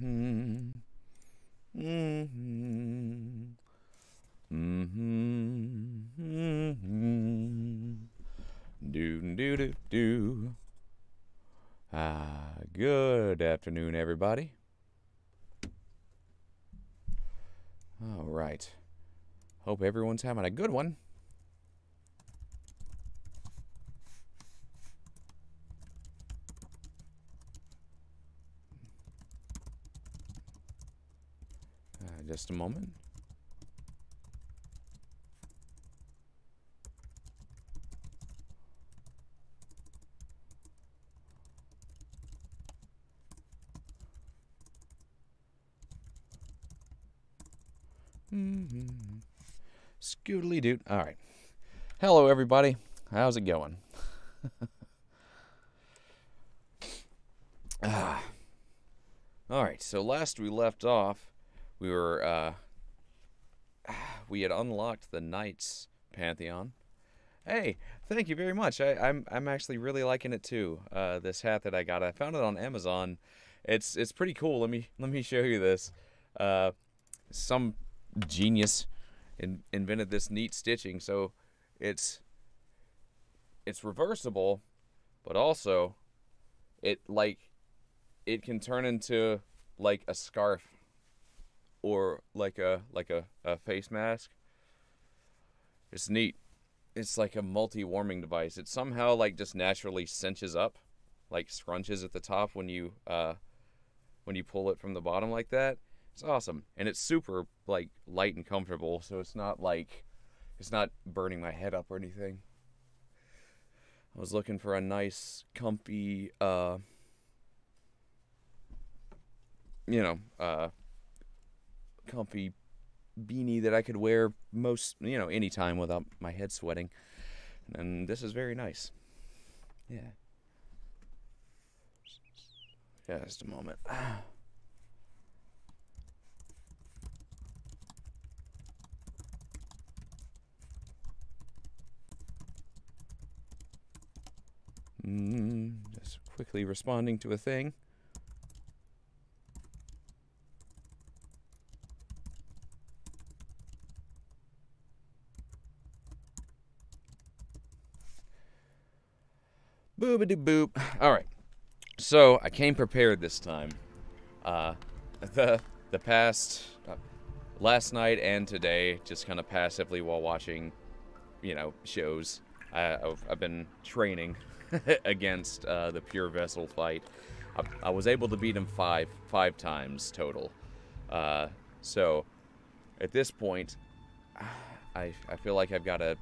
Mm-hmm. Mm-hmm. Mm-hmm. Mm-hmm. Do do do do. Ah, good afternoon, everybody. All right. Hope everyone's having a good one. Moment. Mm-hmm. Scootly doot. All right. Hello, everybody. How's it going? ah. All right. So last we left off, we were uh, we had unlocked the Knights Pantheon. Hey, thank you very much. I, I'm I'm actually really liking it too. Uh, this hat that I got, I found it on Amazon. It's it's pretty cool. Let me let me show you this. Uh, some genius in, invented this neat stitching so it's it's reversible but also it like it can turn into like a scarf or like a like a, a face mask it's neat. It's like a multi-warming device. It somehow like just naturally cinches up like scrunches at the top when you uh when you pull it from the bottom like that. It's awesome, and it's super like light and comfortable, so it's not like it's not burning my head up or anything. I was looking for a nice, comfy, uh, you know, uh, comfy beanie that I could wear most, you know, anytime without my head sweating. And this is very nice. Yeah. Just a moment. Mm, just quickly responding to a thing. Boobity boop. All right. So I came prepared this time. Uh, the the past uh, last night and today, just kind of passively while watching, you know, shows. I, I've, I've been training against uh, the pure vessel fight. I, I, was able to beat him five five times total. Uh, so at this point, I I feel like I've got a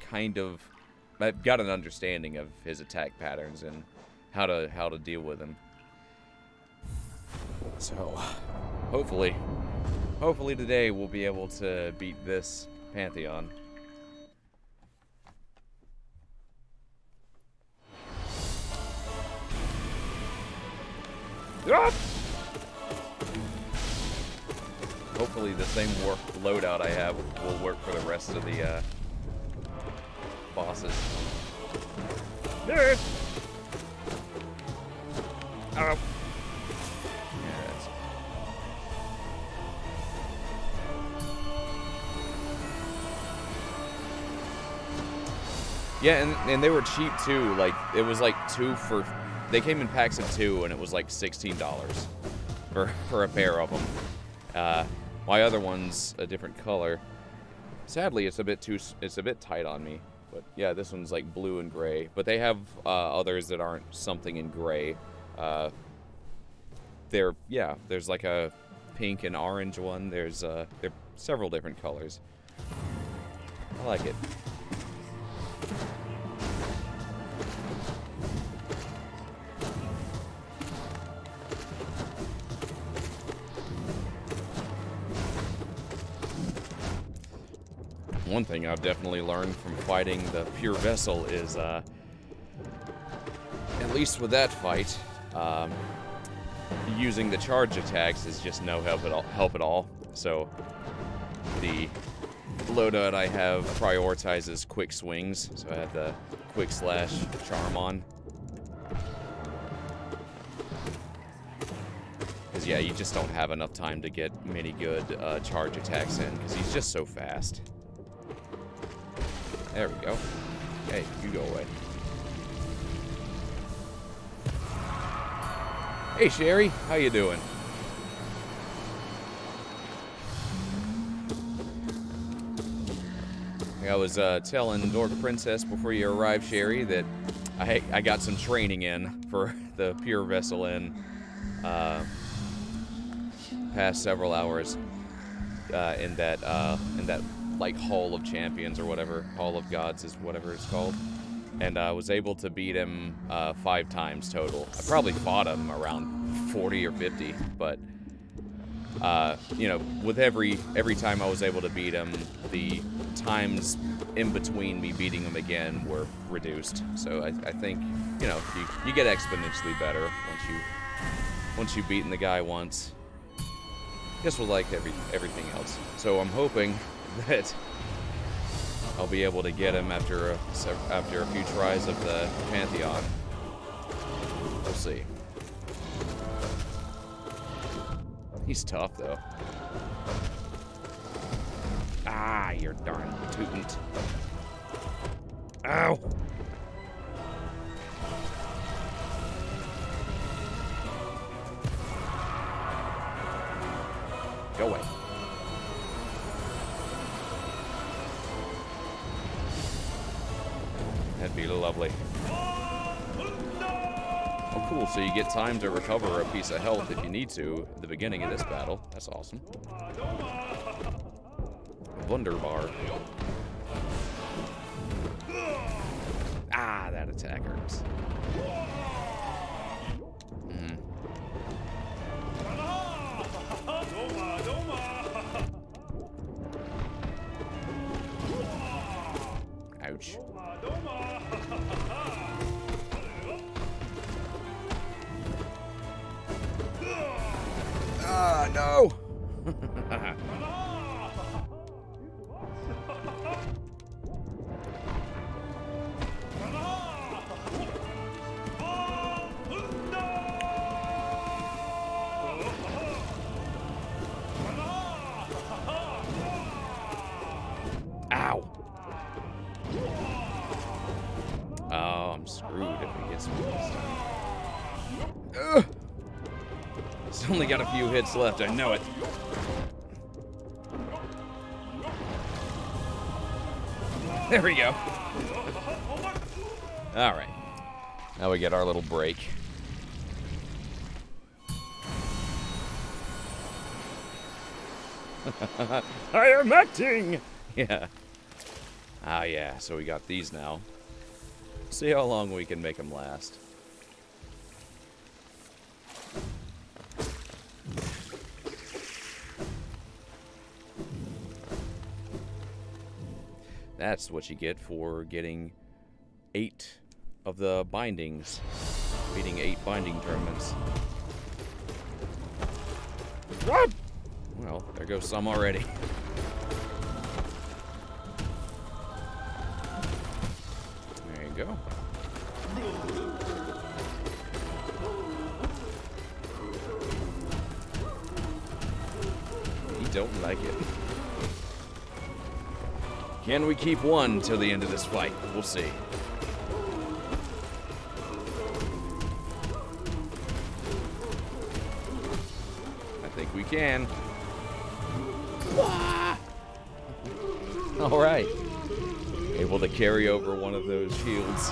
kind of I've got an understanding of his attack patterns and how to how to deal with him. So hopefully, hopefully today we'll be able to beat this Pantheon. Hopefully the same work loadout I have will work for the rest of the uh, bosses. There. Oh. Yeah, and, and they were cheap too. Like, it was like two for they came in packs of two, and it was like $16 for, for a pair of them. Uh, my other one's a different color. Sadly, it's a bit too it's a bit tight on me. But yeah, this one's like blue and gray. But they have uh, others that aren't something in gray. Uh, they're yeah, there's like a pink and orange one. There's uh, there several different colors. I like it. One thing I've definitely learned from fighting the pure vessel is, uh, at least with that fight, um, using the charge attacks is just no help at all. Help at all. So the loadout I have prioritizes quick swings, so I have the quick slash charm on. Because, yeah, you just don't have enough time to get many good uh, charge attacks in, because he's just so fast. There we go. Hey, you go away. Hey, Sherry. How you doing? I was uh, telling Dork Princess before you arrived, Sherry, that I I got some training in for the Pure Vessel in uh, past several hours uh, in that uh, in that like Hall of Champions or whatever Hall of Gods is whatever it's called, and I was able to beat him uh, five times total. I probably fought him around 40 or 50, but uh, you know, with every every time I was able to beat him, the times in between me beating him again were reduced. So I, I think, you know, you, you get exponentially better once you once you've beaten the guy once. I guess we'll like every everything else. So I'm hoping that I'll be able to get him after a, after a few tries of the Pantheon. We'll see. He's tough, though. Ah, you're darn tootant. Ow! Go away. That'd be lovely. Oh, cool. So you get time to recover a piece of health if you need to at the beginning of this battle. That's awesome. Wunderbar. Ah, that attack hurts. Mm. Ouch. Ah, no! gets me this. Ugh. He's only got a few hits left, I know it. There we go. Alright. Now we get our little break. I am acting! Yeah. Ah, yeah, so we got these now. See how long we can make them last. That's what you get for getting eight of the bindings. Beating eight binding tournaments. What? Well, there goes some already. Can we keep one till the end of this fight? We'll see. I think we can. All right. Able to carry over one of those shields.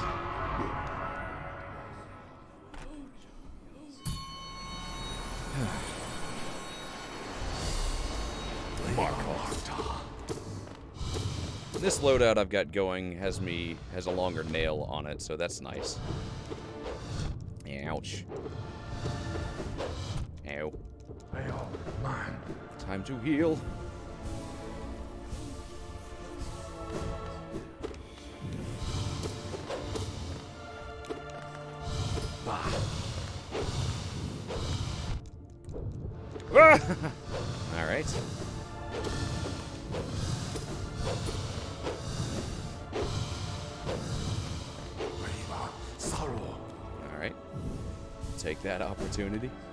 This loadout I've got going has me has a longer nail on it, so that's nice. Ouch. Ow. Time to heal. Opportunity.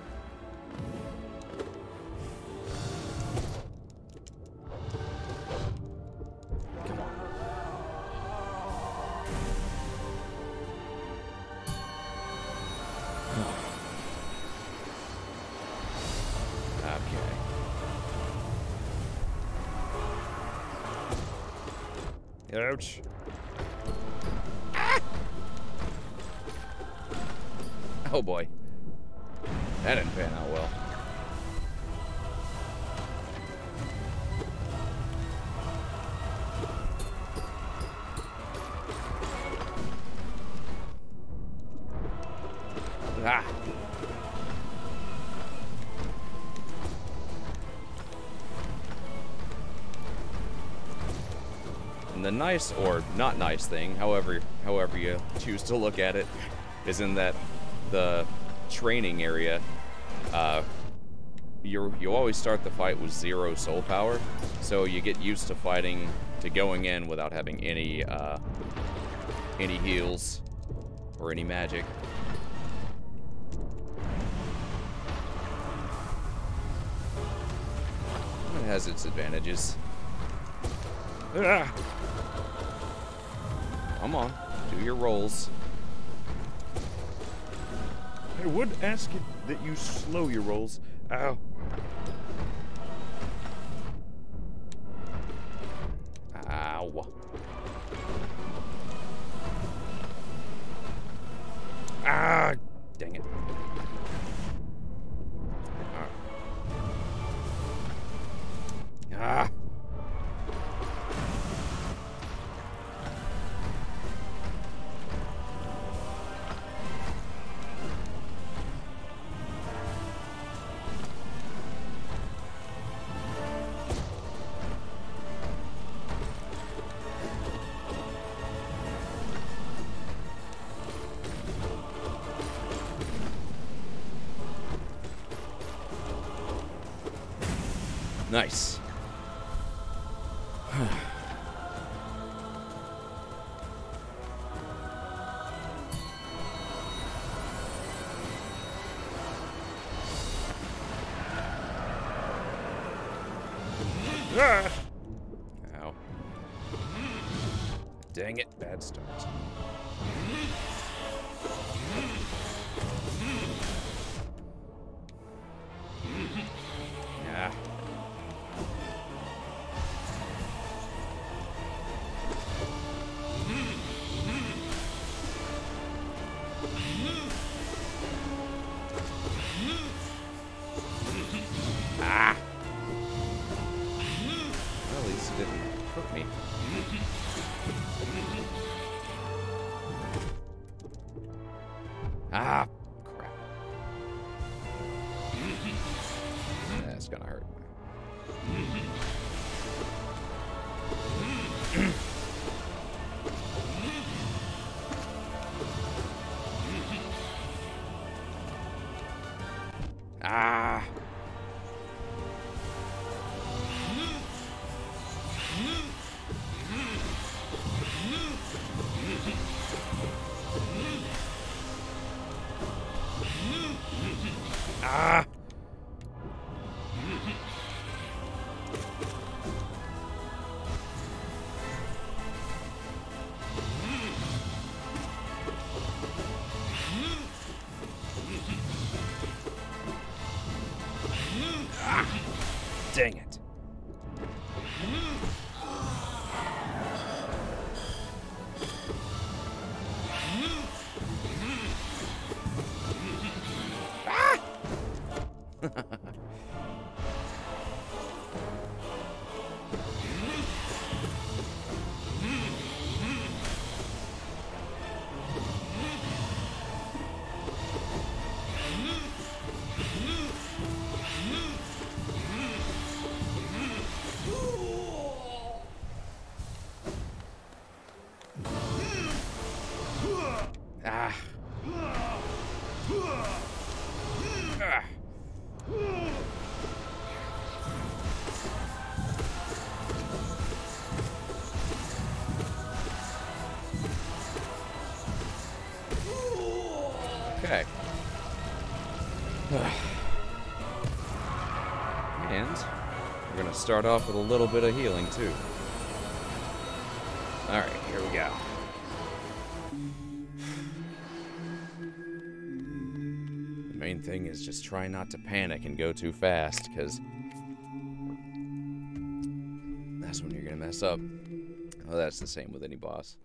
Nice or not nice thing, however however you choose to look at it, is in that the training area, uh, you you always start the fight with zero soul power, so you get used to fighting to going in without having any uh, any heals or any magic. It has its advantages. Ah. Come on, do your rolls. I would ask that you slow your rolls. Ow. Nice. Start off with a little bit of healing, too. Alright, here we go. The main thing is just try not to panic and go too fast, because that's when you're gonna mess up. Well, that's the same with any boss.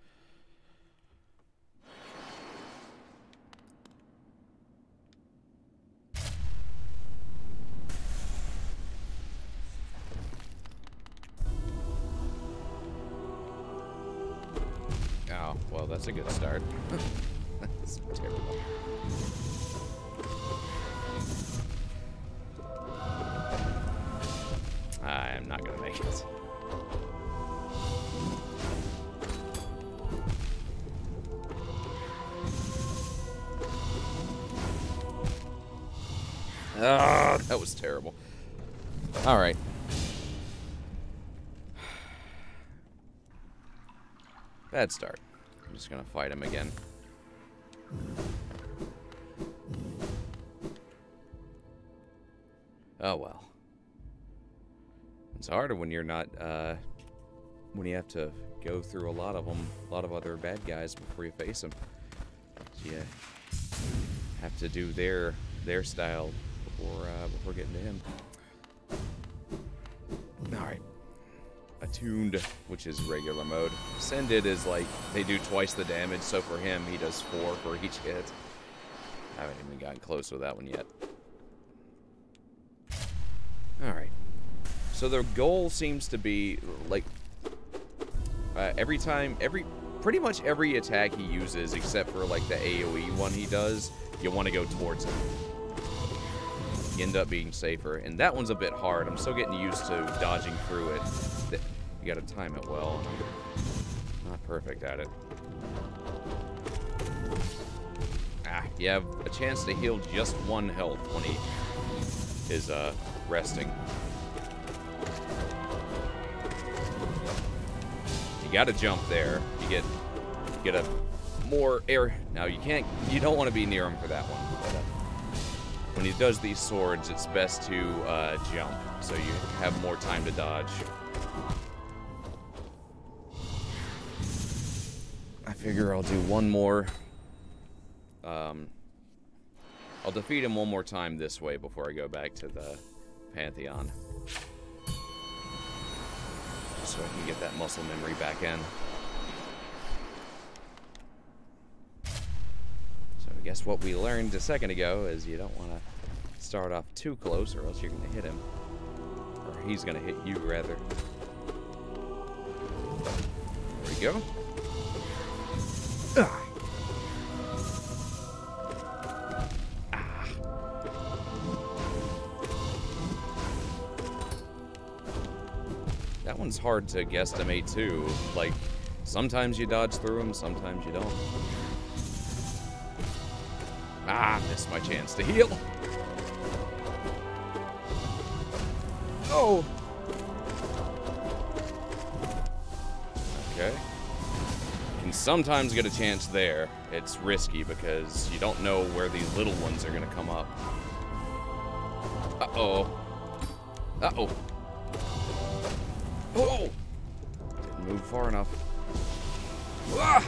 All right. Bad start. I'm just gonna fight him again. Oh well. It's harder when you're not, uh, when you have to go through a lot of them, a lot of other bad guys before you face them. So you have to do their their style before uh, before getting to him. All right. Attuned, which is regular mode. Ascended is like they do twice the damage, so for him he does four for each hit. I haven't even gotten close with that one yet. All right. So their goal seems to be like uh, every time, every pretty much every attack he uses, except for like the AOE one he does, you want to go towards him. End up being safer, and that one's a bit hard. I'm still getting used to dodging through it. You got to time it well. Not perfect at it. Ah, you have a chance to heal just one health when he is uh, resting. You got to jump there. You get you get a more air. Now you can't. You don't want to be near him for that one. When he does these swords, it's best to uh, jump so you have more time to dodge. I figure I'll do one more. Um, I'll defeat him one more time this way before I go back to the Pantheon. So I can get that muscle memory back in. So I guess what we learned a second ago is you don't want to start off too close or else you're going to hit him. Or he's going to hit you, rather. There we go. Ah. That one's hard to guesstimate too. Like, sometimes you dodge through them, sometimes you don't. Ah, missed my chance to heal. Oh! Okay. Can sometimes get a chance there. It's risky because you don't know where these little ones are gonna come up. Uh-oh. Uh-oh. Oh! Didn't move far enough. Ah!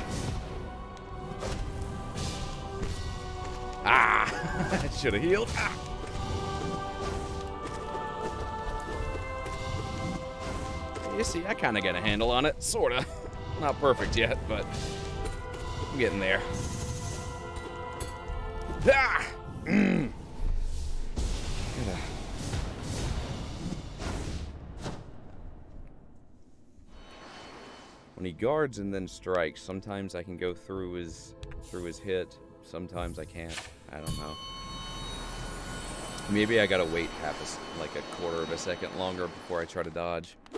Ah! Should have healed. Ah! You see, I kind of got a handle on it. Sort of. Not perfect yet, but I'm getting there. Ah! Mm. When he guards and then strikes, sometimes I can go through his through his hit. Sometimes I can't. I don't know. Maybe I gotta wait half a, like a quarter of a second longer before I try to dodge.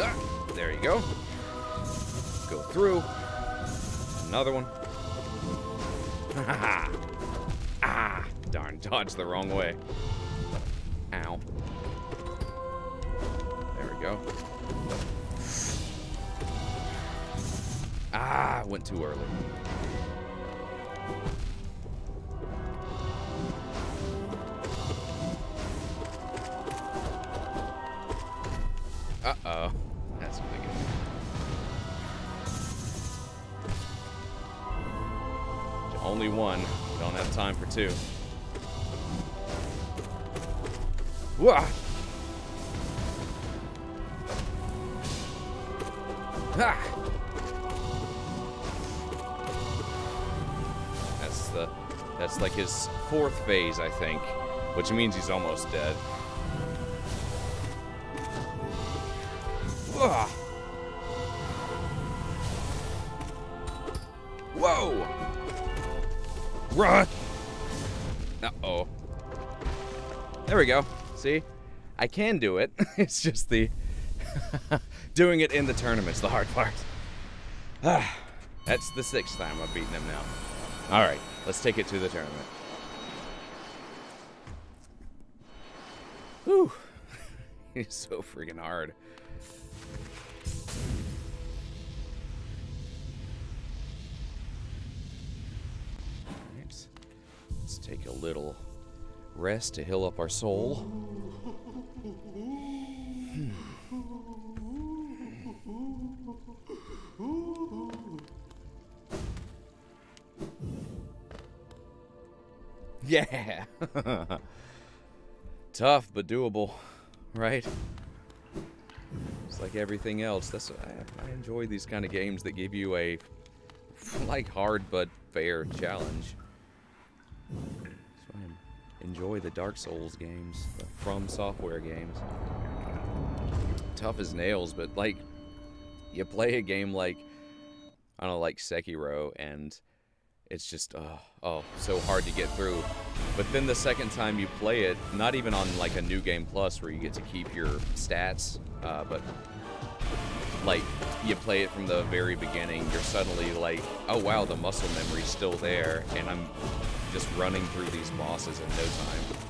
Ah, there you go. Go through. Another one. ah, Darn, dodged the wrong way. Ow. There we go. Ah, went too early. Uh-oh. That's really good. Only one. Don't have time for two. Wah! Ah! That's the that's like his fourth phase, I think, which means he's almost dead. See? I can do it. it's just the doing it in the tournament's the hard part. Ah, that's the sixth time I've beaten him now. All right, let's take it to the tournament. Whew. He's so freaking hard. Let's take a little rest to heal up our soul. Hmm. Yeah. Tough but doable, right? It's like everything else. That's I, I enjoy these kind of games that give you a like hard but fair challenge. Enjoy the Dark Souls games, From Software games. Tough as nails, but like you play a game like I don't know, like Sekiro, and it's just oh, oh so hard to get through. But then the second time you play it, not even on like a new game plus where you get to keep your stats, uh, but like you play it from the very beginning, you're suddenly like, oh wow, the muscle memory's still there, and I'm just running through these bosses in no time.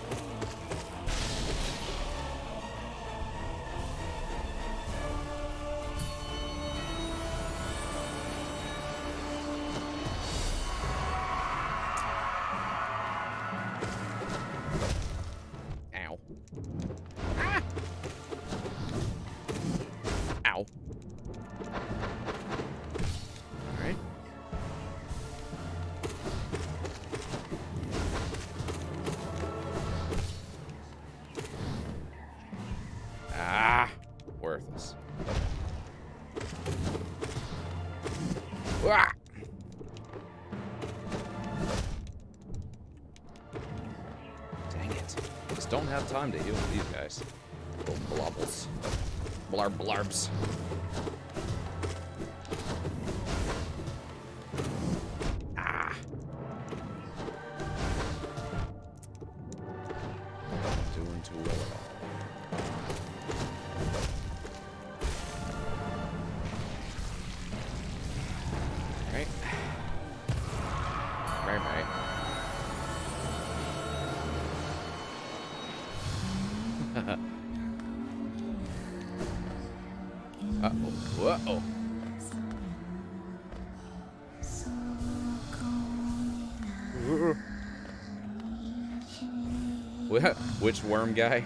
Wh- Which worm guy?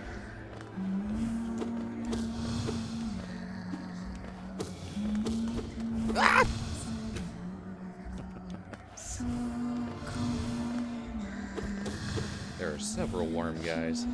Ah! There are several worm guys.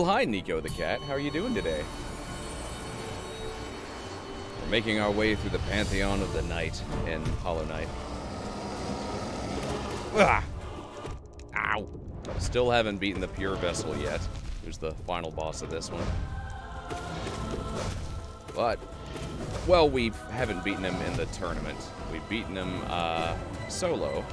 Well, hi, Nico the cat. How are you doing today? We're making our way through the pantheon of the Knight in Hollow Knight. Ah! Ow! Still haven't beaten the Pure Vessel yet, who's the final boss of this one. But, well, we haven't beaten him in the tournament. We've beaten him uh, solo.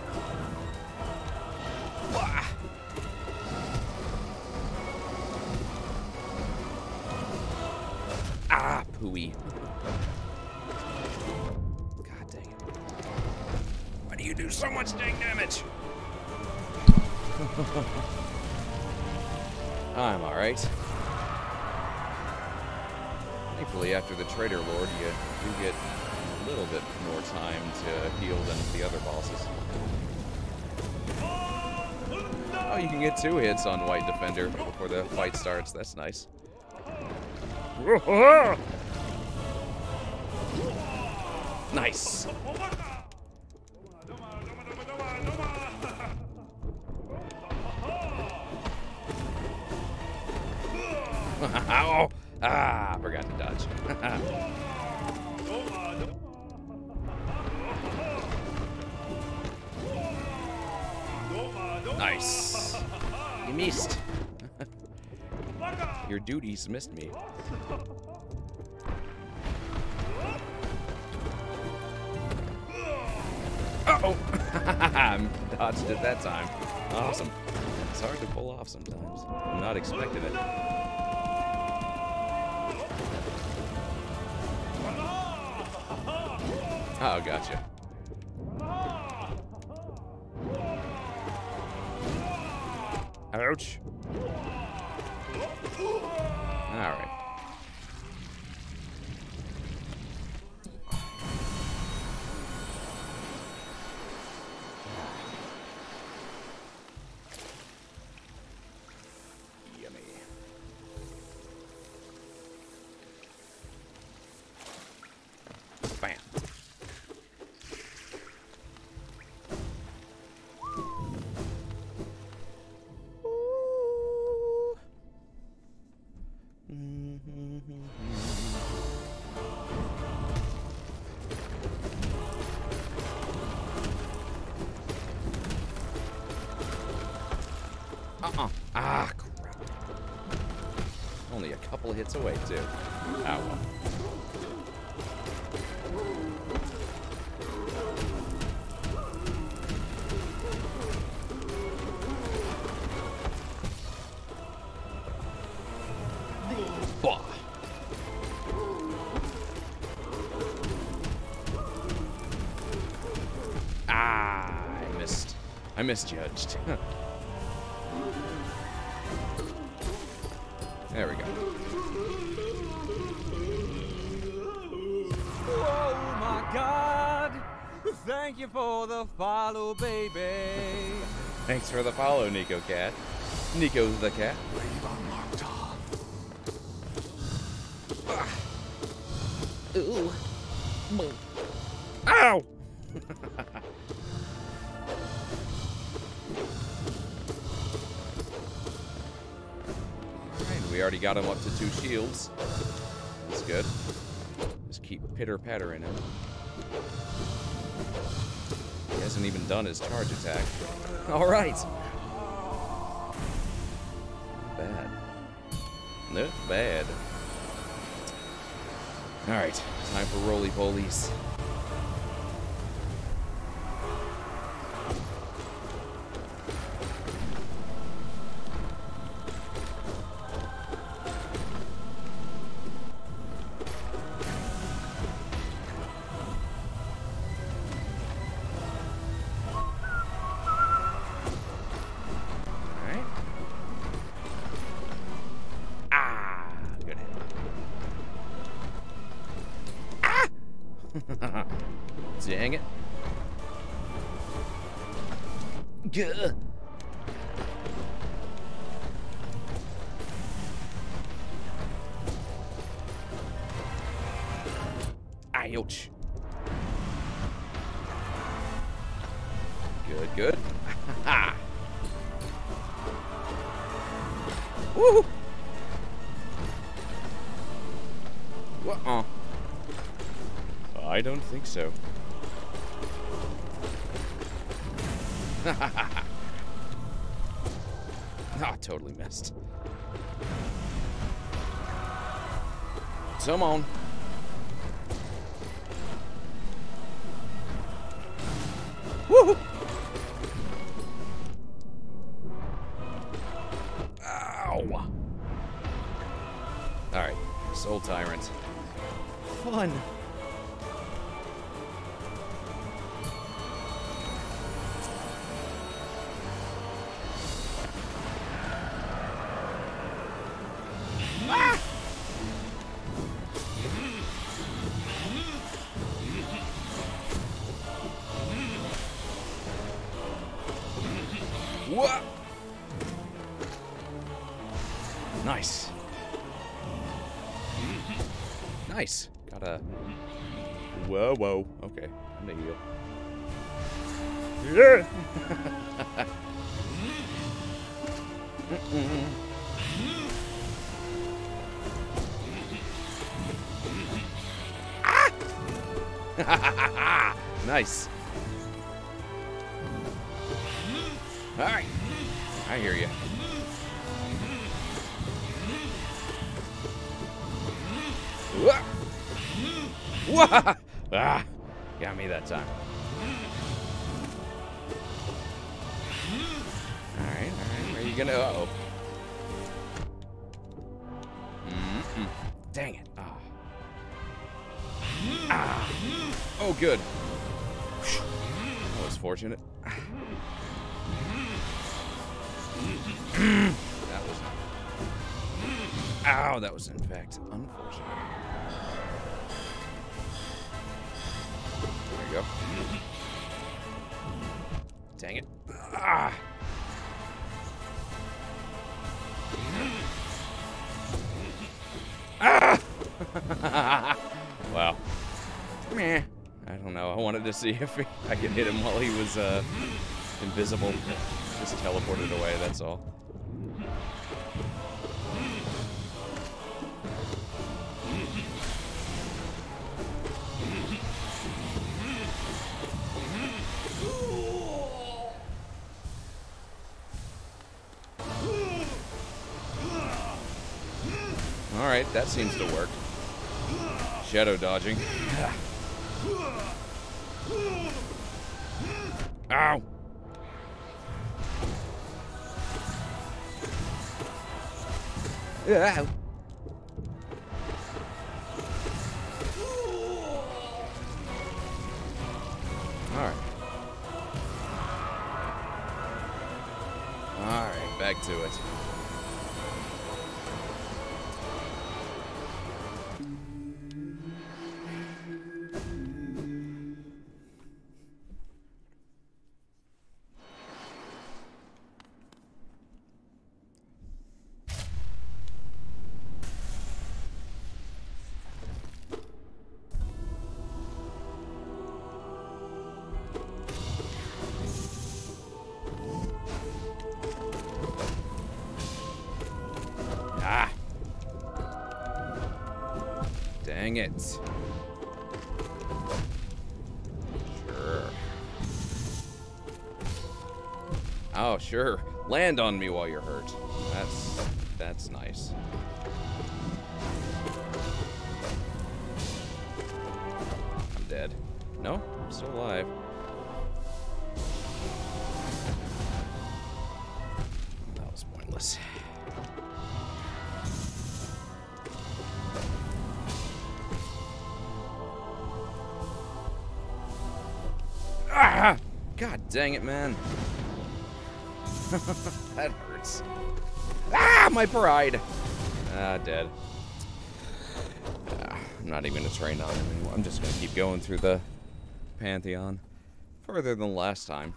Can get two hits on White Defender before the fight starts. That's nice. Nice. Duties missed me. Uh-oh! I dodged it that time. Awesome. It's hard to pull off sometimes. I'm not expecting it. Oh, gotcha. Couple hits away, too. Ah, missed. I misjudged. there we go. Thank you for the follow, baby. Thanks for the follow, Nico Cat. Nico the cat. Ooh. Ow! Alright, we already got him up to two shields. That's good. Just keep pitter pattering him. He hasn't even done his charge attack. Alright. Bad. Not bad. Alright, time for roly polies. Think so. ah, totally missed. Come on. That was in fact unfortunate. There you go. Dang it. Ah. Ah! wow. Meh. I don't know. I wanted to see if I could hit him while he was uh, invisible. Just teleported away, that's all. That seems to work. Shadow dodging. Ow! Ow! Sure. Land on me while you're hurt. That's that's nice. I'm dead. No, I'm still alive. That was pointless. Ah! God dang it, man. that hurts. Ah, my pride. Ah, dead. Ah, I'm not even gonna train on him anymore. I'm just gonna keep going through the Pantheon. Further than last time.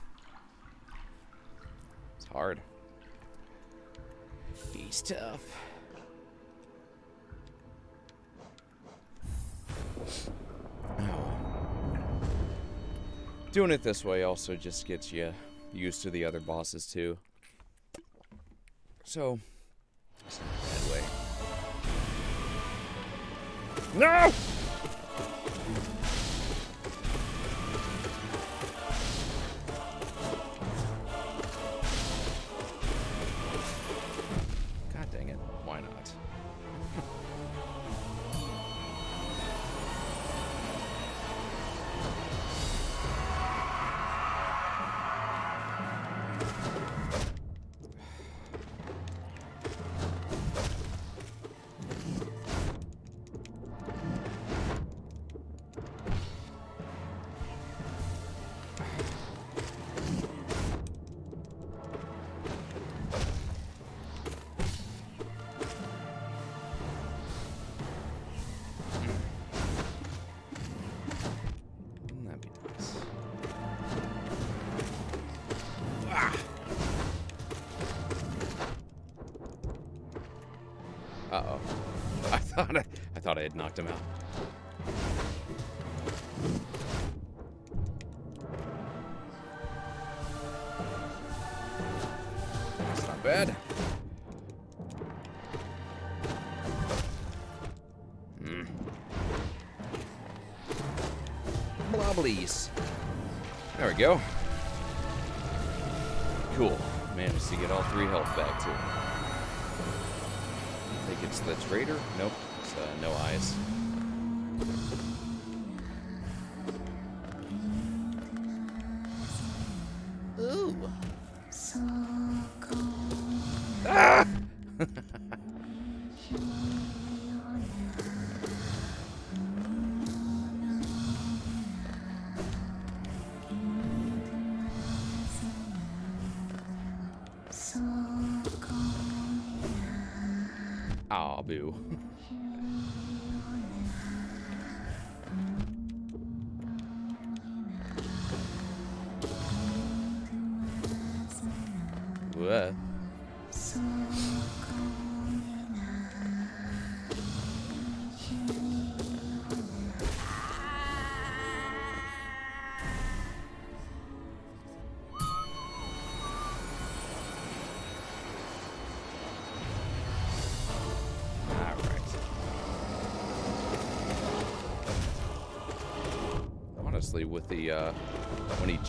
It's hard. He's tough. Doing it this way also just gets you used to the other bosses too. So, it's not a bad way. No! Knocked him out. That's not bad. Hmm. Blobblies. There we go. Cool. Managed to get all three health back too. I think it's the traitor. Nope. Uh, no eyes.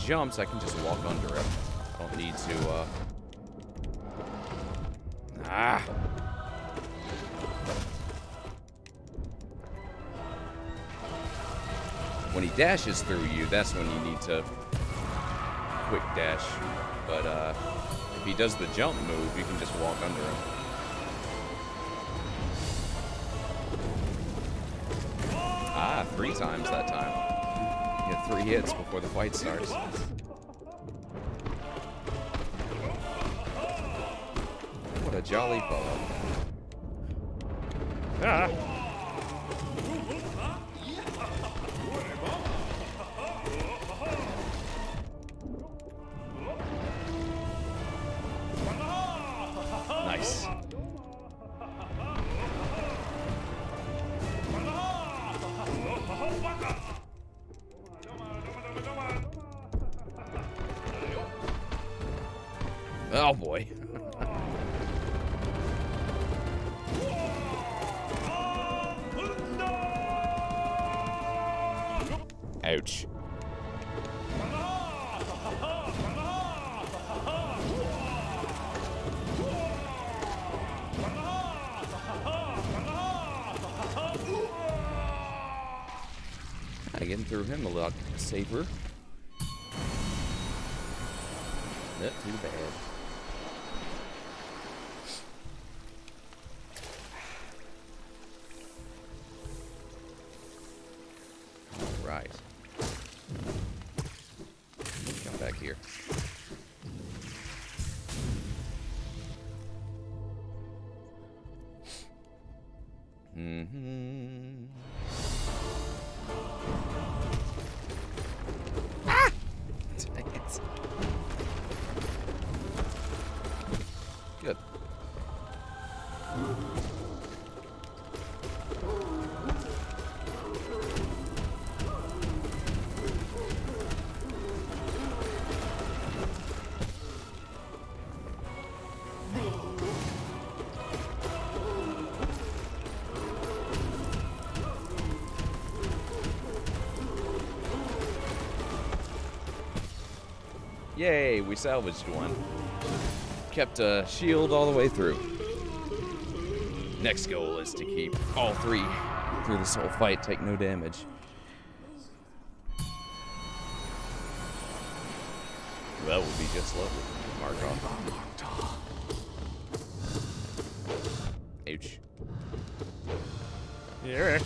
Jumps, I can just walk under him. I don't need to, uh... Ah! When he dashes through you, that's when you need to quick dash. But, uh, if he does the jump move, you can just walk under him. Three hits before the fight starts. What a jolly fellow. Safer. Yay, we salvaged one. Kept a shield all the way through. Next goal is to keep all three through this whole fight, take no damage. That would be just lovely. Markoth. Ouch. Yeah.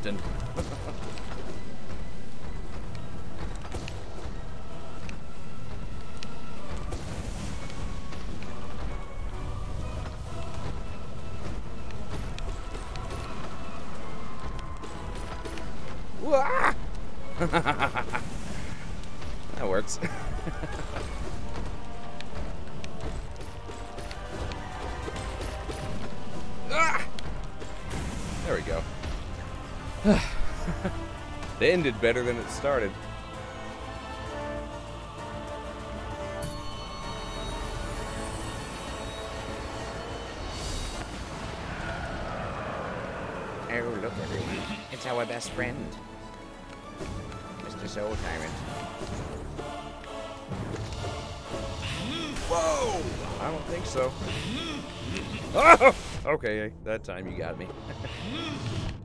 Often. Ended better than it started. Oh, look everyone. It's our best friend. Mr. Soul Tyrant. Whoa! I don't think so. Oh! Okay, that time you got me.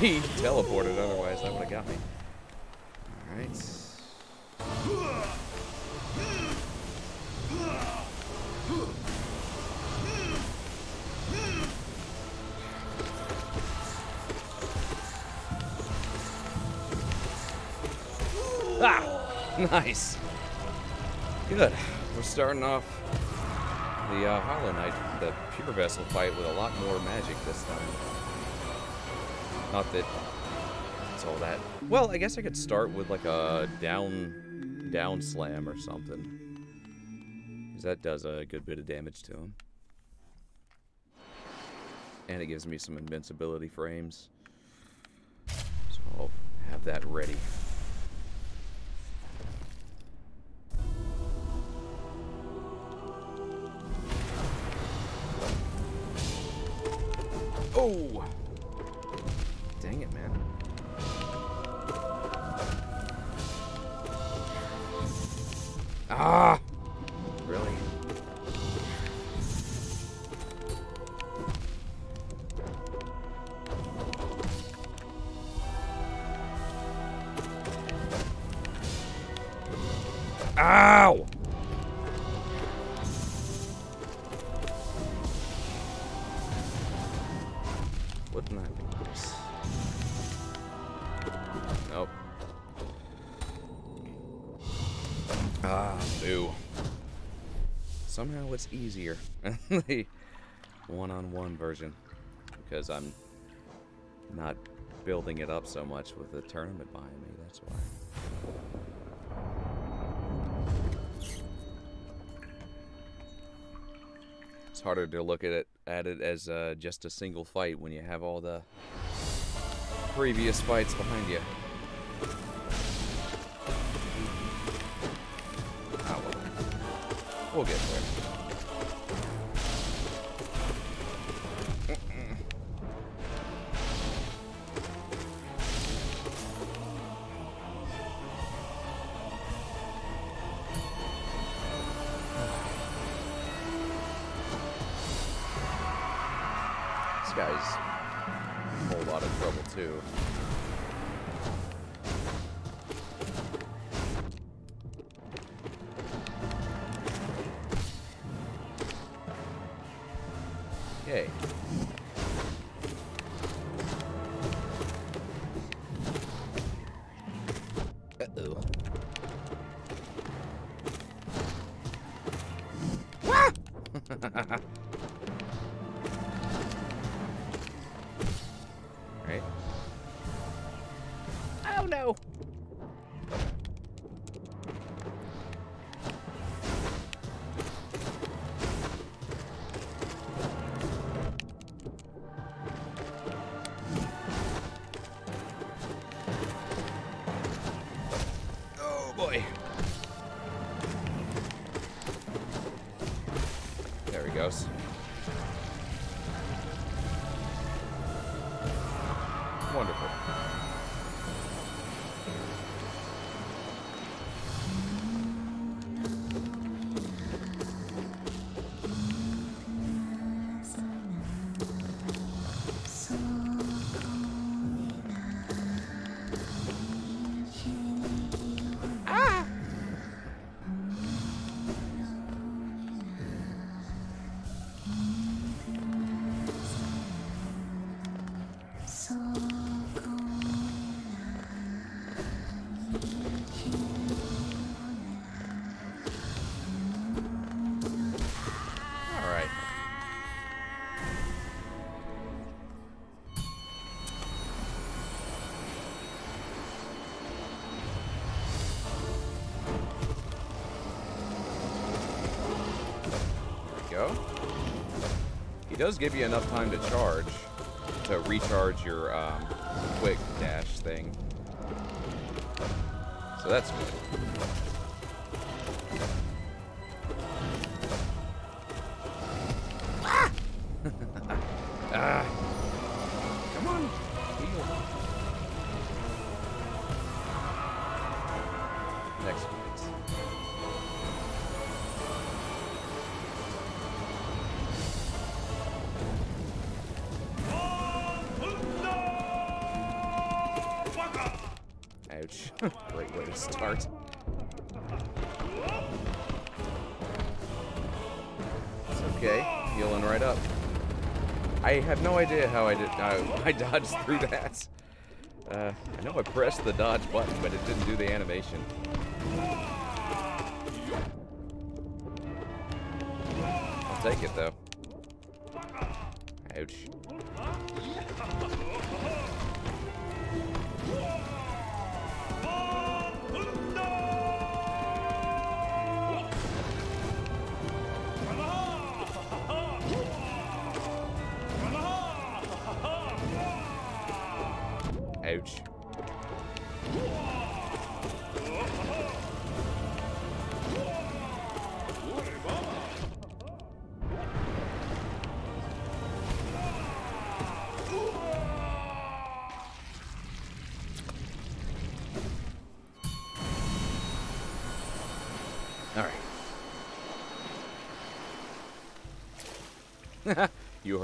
he teleported, otherwise that would have got me. Alright. Ah! Nice. Good. We're starting off the uh, Hollow Knight, the Pure Vessel fight with a lot more magic this time. Not that it's all that. Well, I guess I could start with like a down, down slam or something. Because that does a good bit of damage to him. And it gives me some invincibility frames. So I'll have that ready. Oh! Ah! Easier the one-on-one version because I'm not building it up so much with the tournament behind me. That's why. It's harder to look at it at it as uh, just a single fight when you have all the previous fights behind you. Well. We'll get there. Wonderful. Does give you enough time to charge, to recharge your um, quick dash thing. So that's good. No idea how I did. I dodged through that. Uh, I know I pressed the dodge button, but it didn't do the animation. I'll take it though.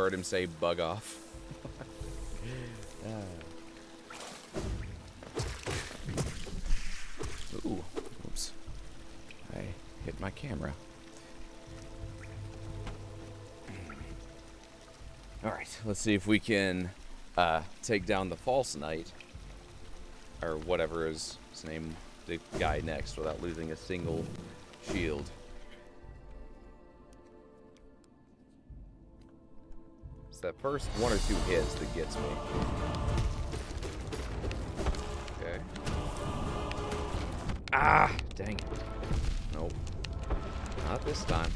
Heard him say bug off. Ooh, oops. I hit my camera. All right, let's see if we can uh, take down the false knight, or whatever is his name, the guy next, without losing a single shield. It's that first one or two hits that gets me. Okay. Ah, dang it. Nope. Not this time.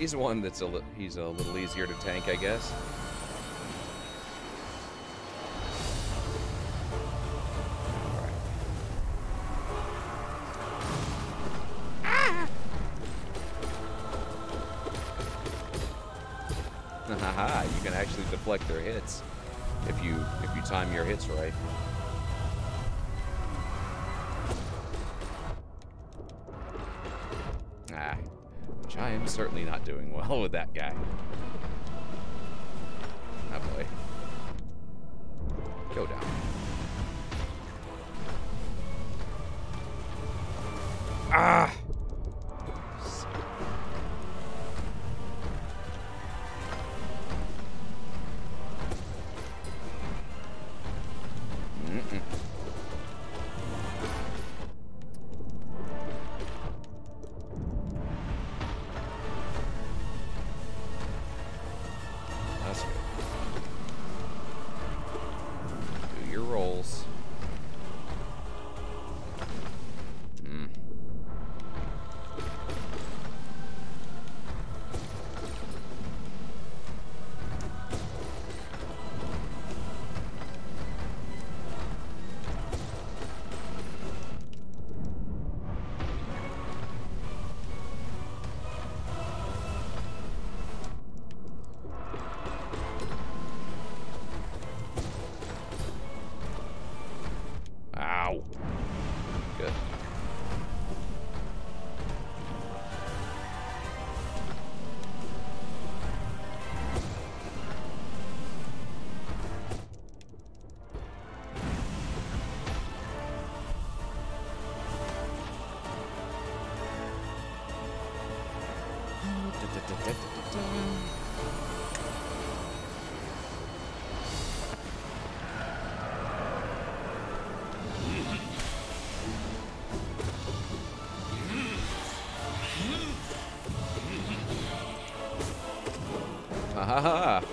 He's one that's a he's a little easier to tank, I guess. Haha, you can actually deflect their hits if you if you time your hits right. Doing with that guy. Ha ha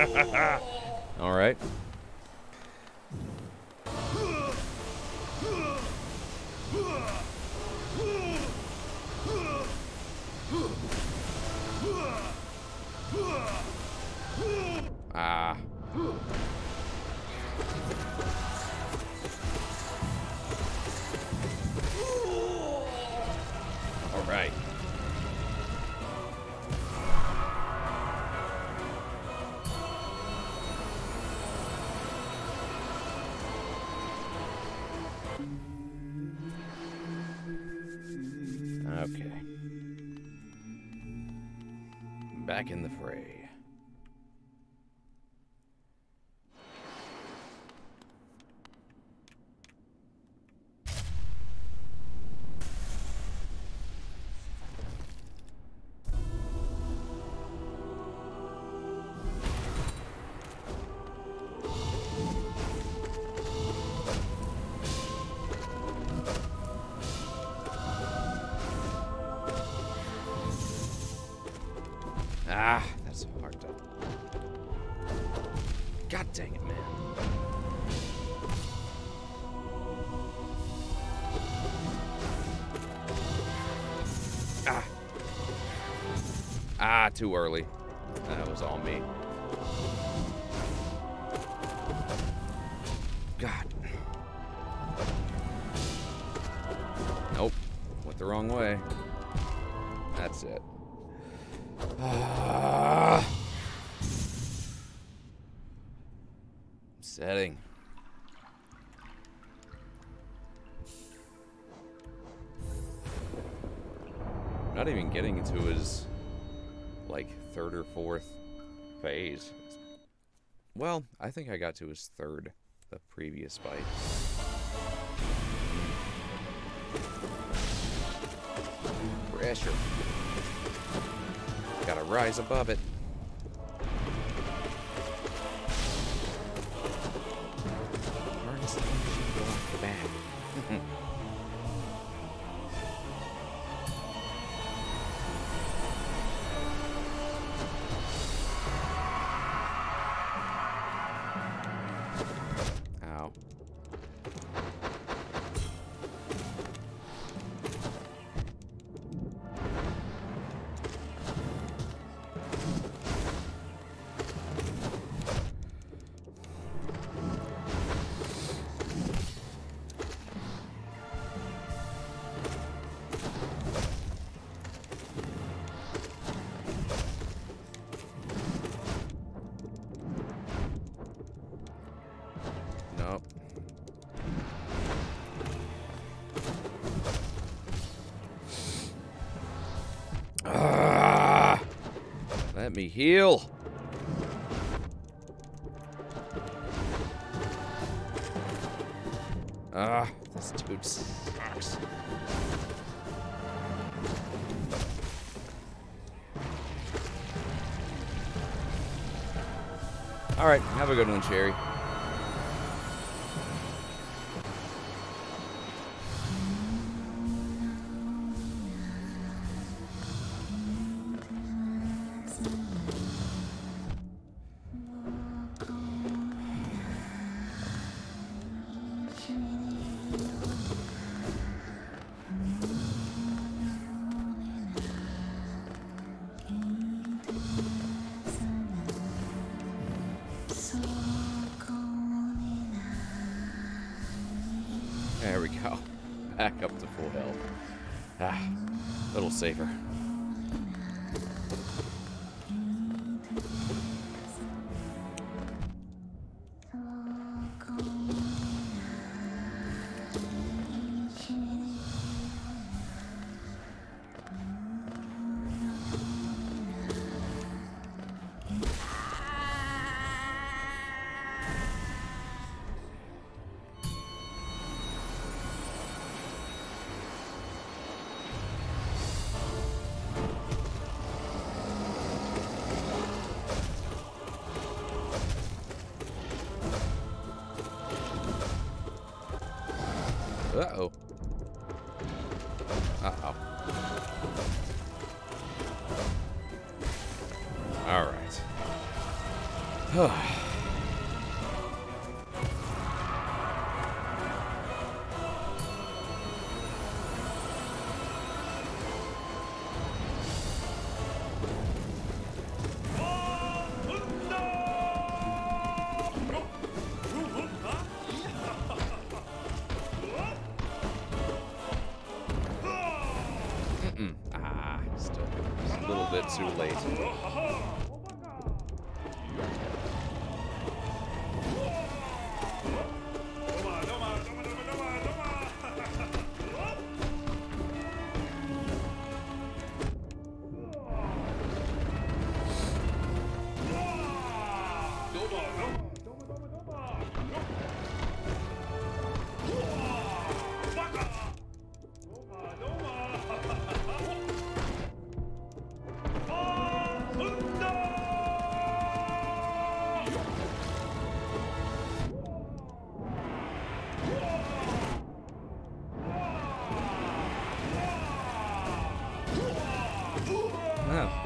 All right. Back in the fray. Too early. That was all me. Well, I think I got to his third the previous fight. Pressure. Gotta rise above it. Me heal. Ah, this dude sucks. All right, have a good one, Cherry.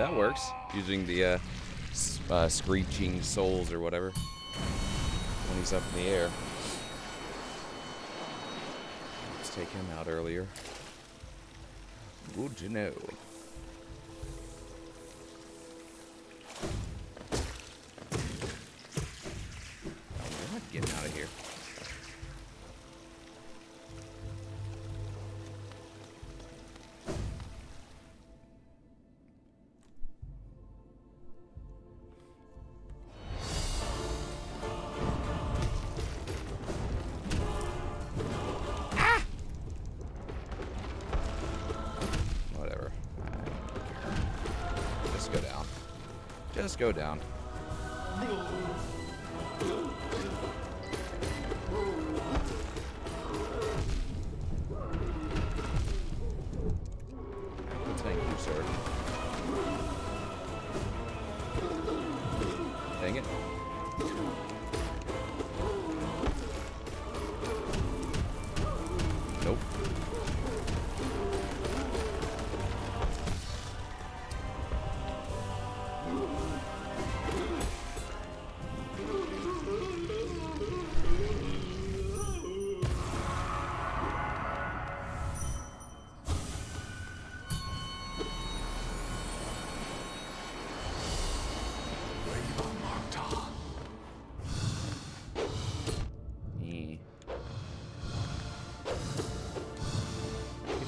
That works. Using the uh, uh, screeching souls or whatever when he's up in the air. Let's take him out earlier. Good to know. Just go down.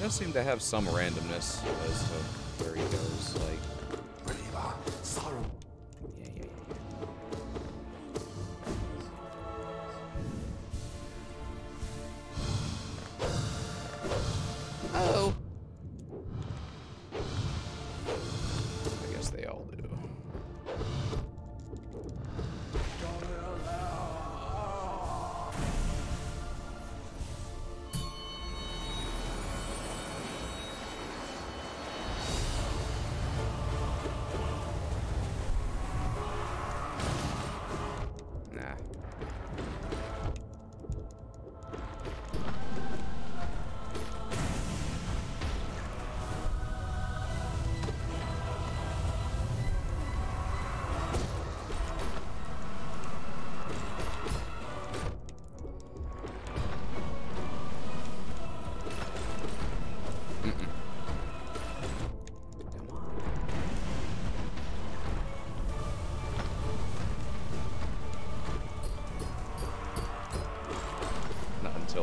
Does seem to have some randomness as to where he goes. Like, yeah, yeah, yeah, yeah. Oh. I guess they all do.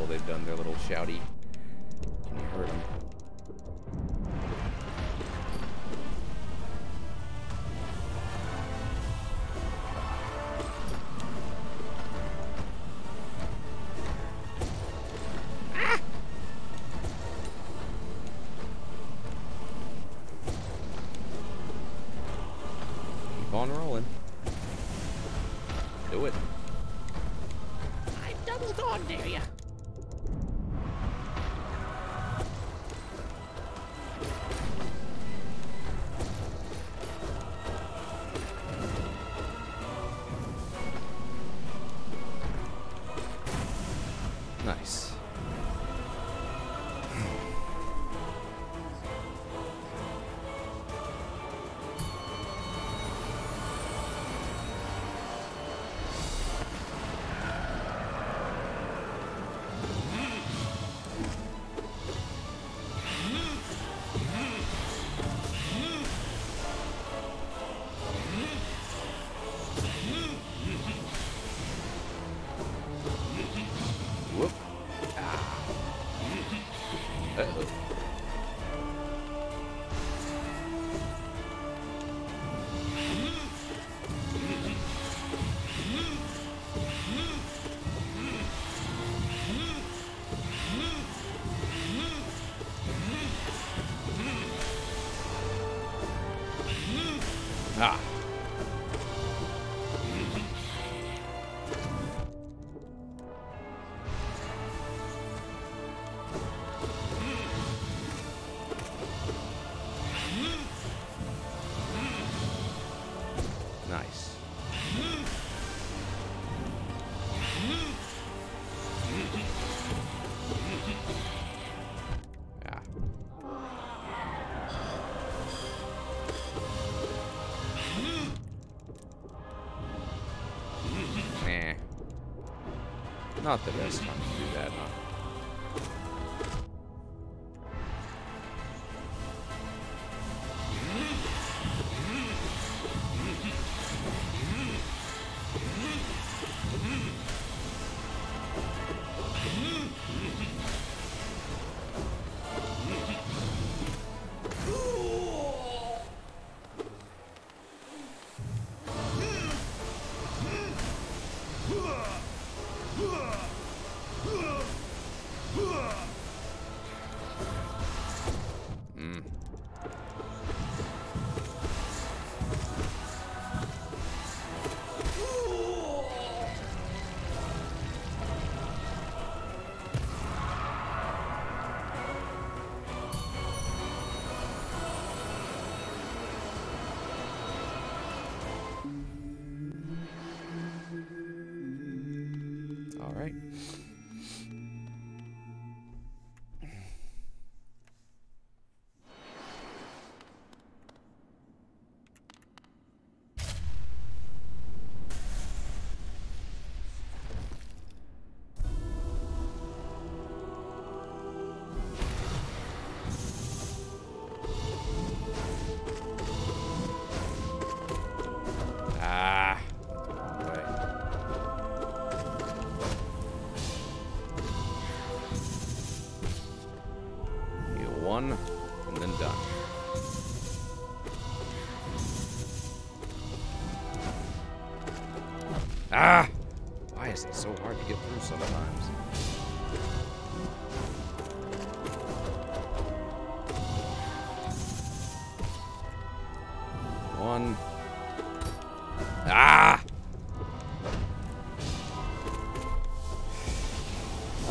They've done their little shouty. Not the best right.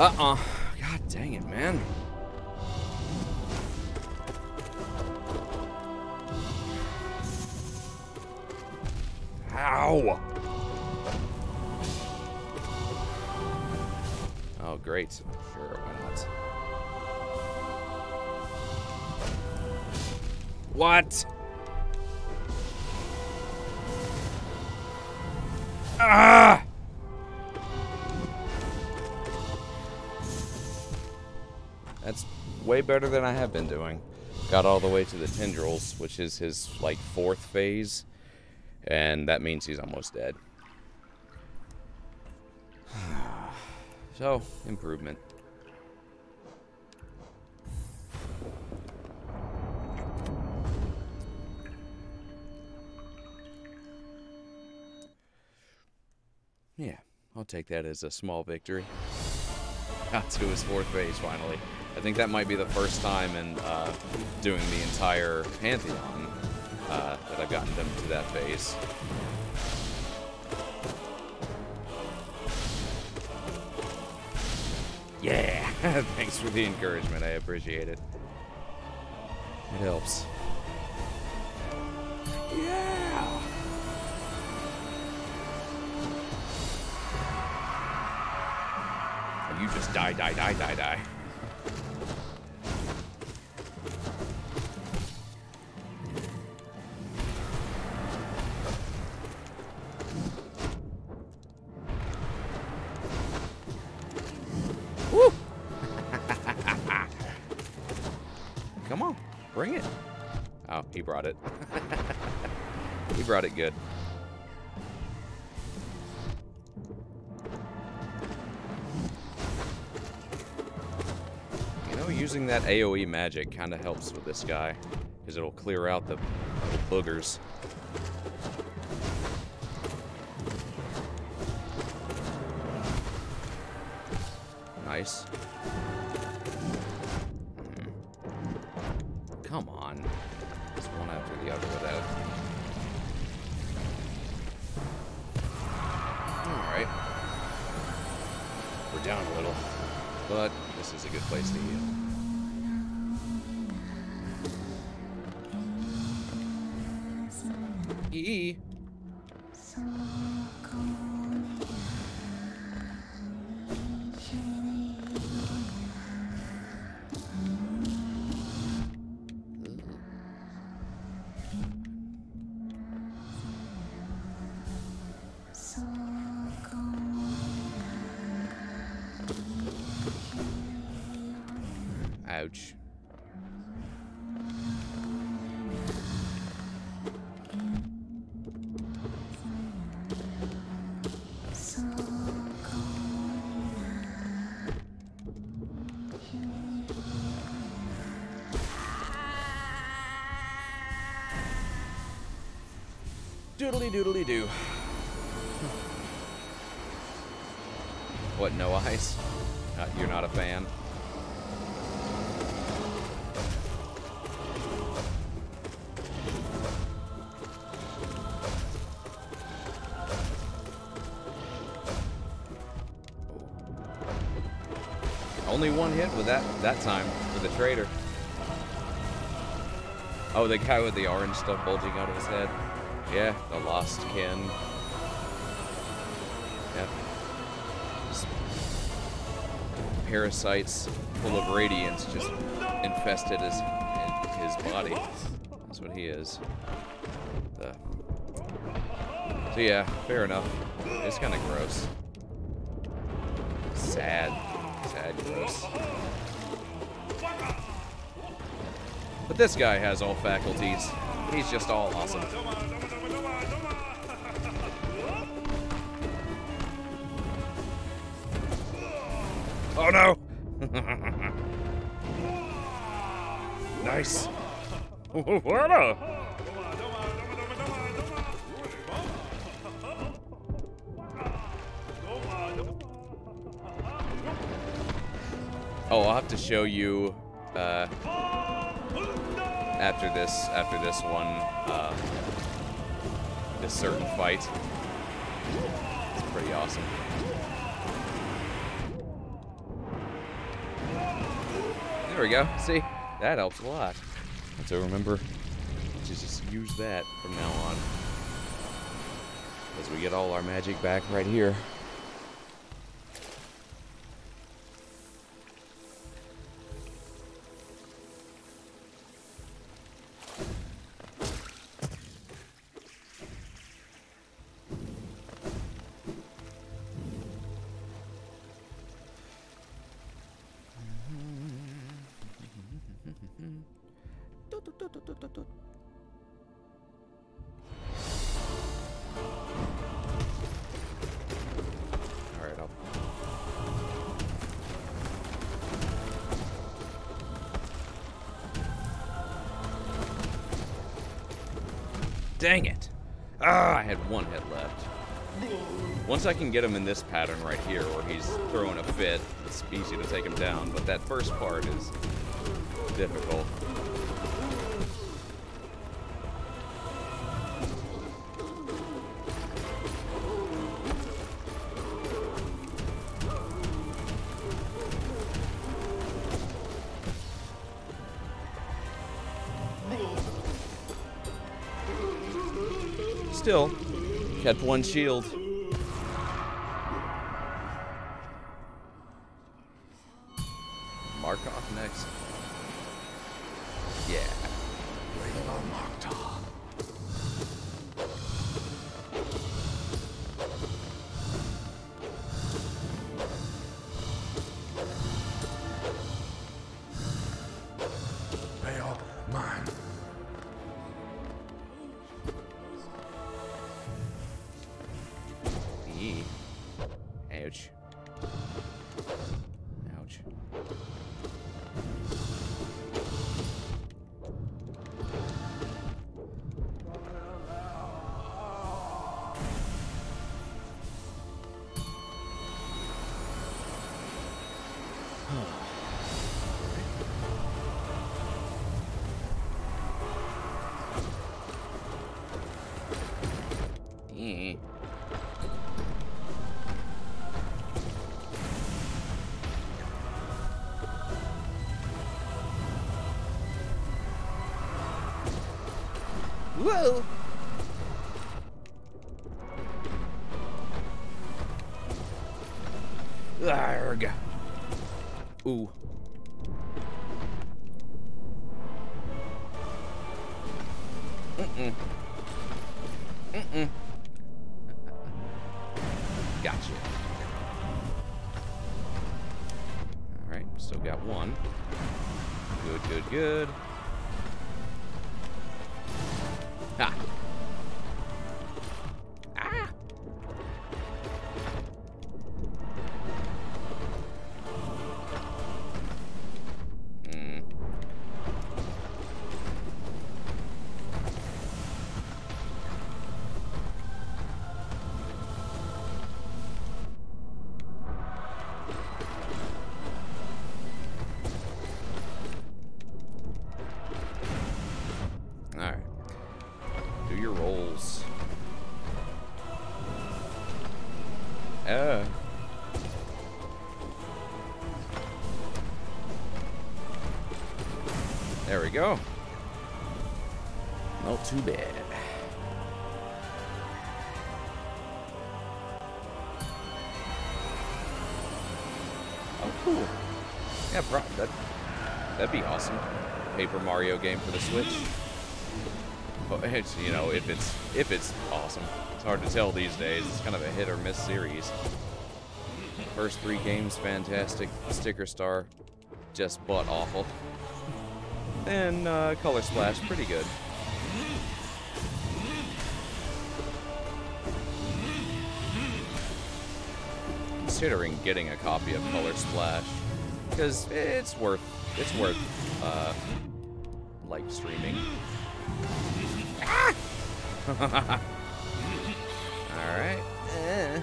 Uh-uh. God dang it, man. Ow! Oh, great. Sure, why not? What? Way better than I have been doing. Got all the way to the tendrils, which is his like fourth phase, and that means he's almost dead. so, improvement. Yeah, I'll take that as a small victory. Got to his fourth phase finally. I think that might be the first time in uh, doing the entire Pantheon uh, that I've gotten them to that phase. Yeah! Thanks for the encouragement. I appreciate it. It helps. Yeah! You just die, die, die, die, die. Brought it. he brought it good. You know, using that AoE magic kind of helps with this guy, because it'll clear out the little boogers. Nice. Ouch. Doodly doodly doo. What, no eyes? Uh, you're not a fan? Hit with that that time for the traitor. Oh, the guy with the orange stuff bulging out of his head. Yeah, the lost kin. Yep. Parasites full of radiance just infested his his body. That's what he is. The so yeah, fair enough. It's kind of gross. But this guy has all faculties. He's just all awesome. Oh no! nice. what to show you uh, after this after this one uh, this certain fight. It's pretty awesome. There we go. See, that helps a lot. So remember just use that from now on. As we get all our magic back right here. I can get him in this pattern right here, where he's throwing a fit, it's easy to take him down. But that first part is difficult. Still, kept one shield. Ouch. Ouch. Eee. Eh. Whoa! Go. Not too bad. Oh, cool. Yeah, bro, that, that'd be awesome. Paper Mario game for the Switch. It's, you know, if it's if it's awesome. It's hard to tell these days. It's kind of a hit or miss series. First three games, fantastic. Sticker Star, just butt awful. And uh, Color Splash, pretty good. Considering getting a copy of Color Splash, because it's worth it's worth uh, like streaming. All right. Eh.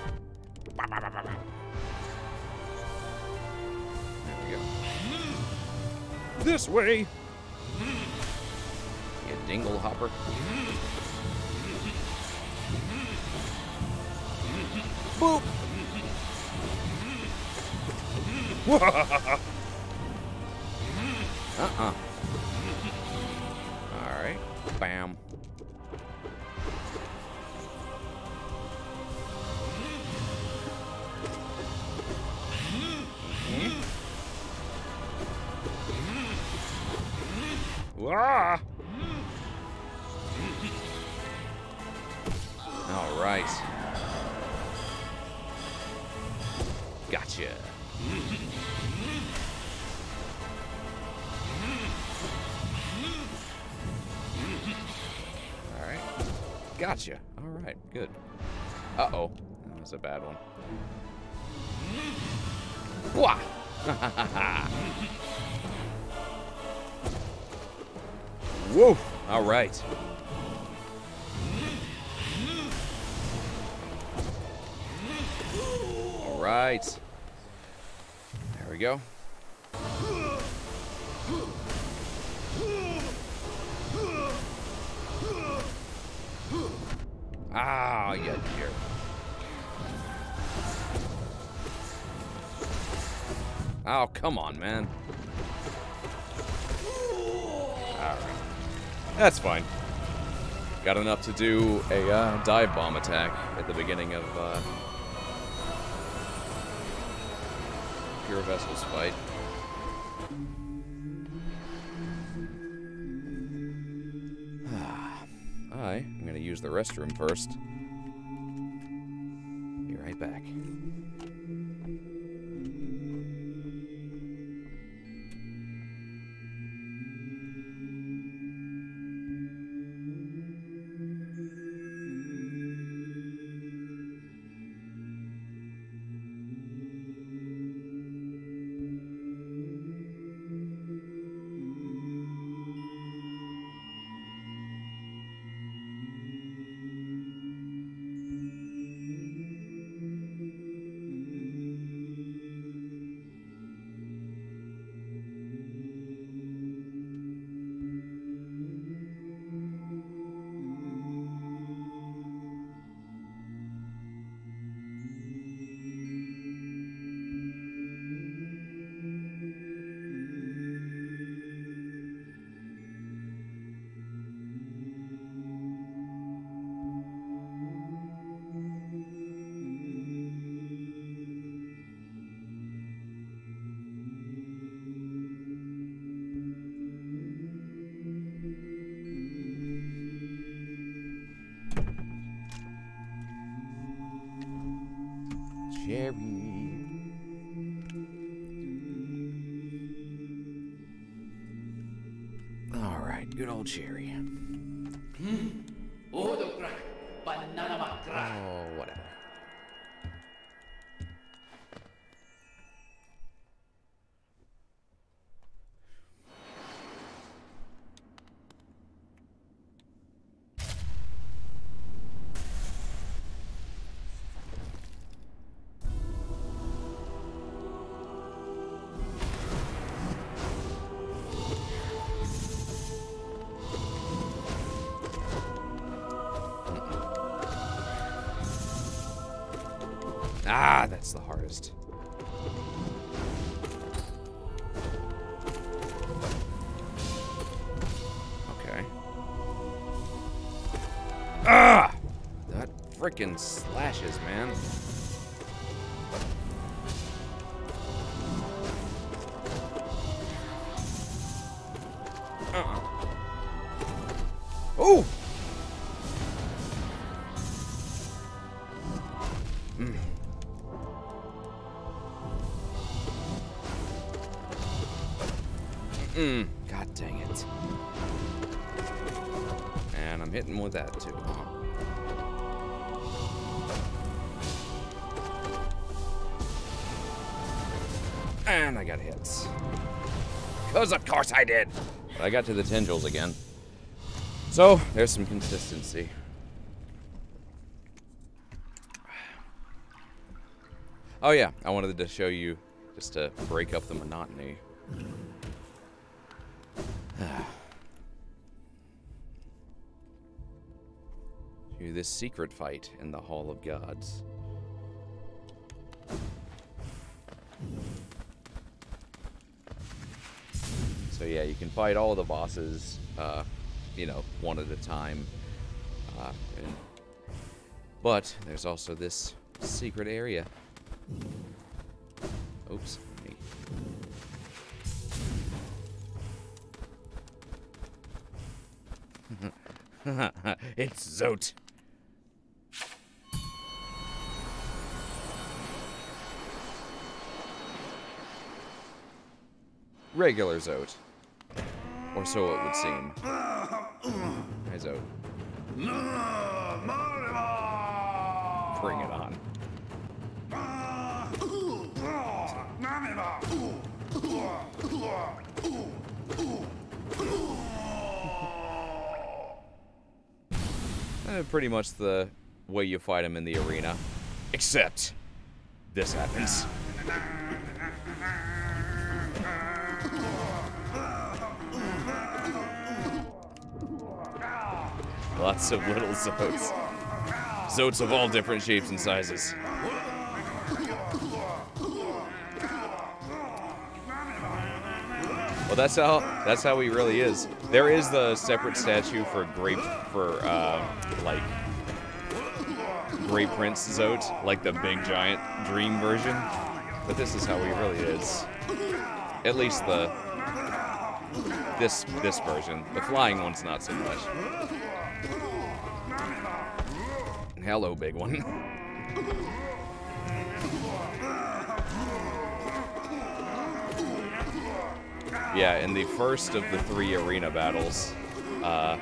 This way. You. Boop. was a bad one. Whoa! All right. All right. There we go. Ah, you dear. Oh, come on, man. Alright. That's fine. Got enough to do a uh, dive bomb attack at the beginning of uh, Pure Vessels fight. I am going to use the restroom first. Be right back. Freaking slashes, man. Oh! Mm, God dang it. And I'm hitting with that too. Because of course I did. But I got to the tendrils again. So, there's some consistency. Oh yeah, I wanted to show you just to break up the monotony. to this secret fight in the Hall of Gods. So yeah, you can fight all the bosses, uh, you know, one at a time. Uh, and, but there's also this secret area. Oops. it's Zote. Regular Zote. Or so it would seem. Zote. Bring it on. Eh, pretty much the way you fight him in the arena. Except this happens. Lots of little Zotes. Zotes of all different shapes and sizes. Well, that's how that's how he really is. There is the separate statue for grape for uh, like Great Prince Zote, like the big giant dream version. But this is how he really is. At least the this this version. The flying one's not so much. Hello, big one. yeah, in the first of the three arena battles, uh,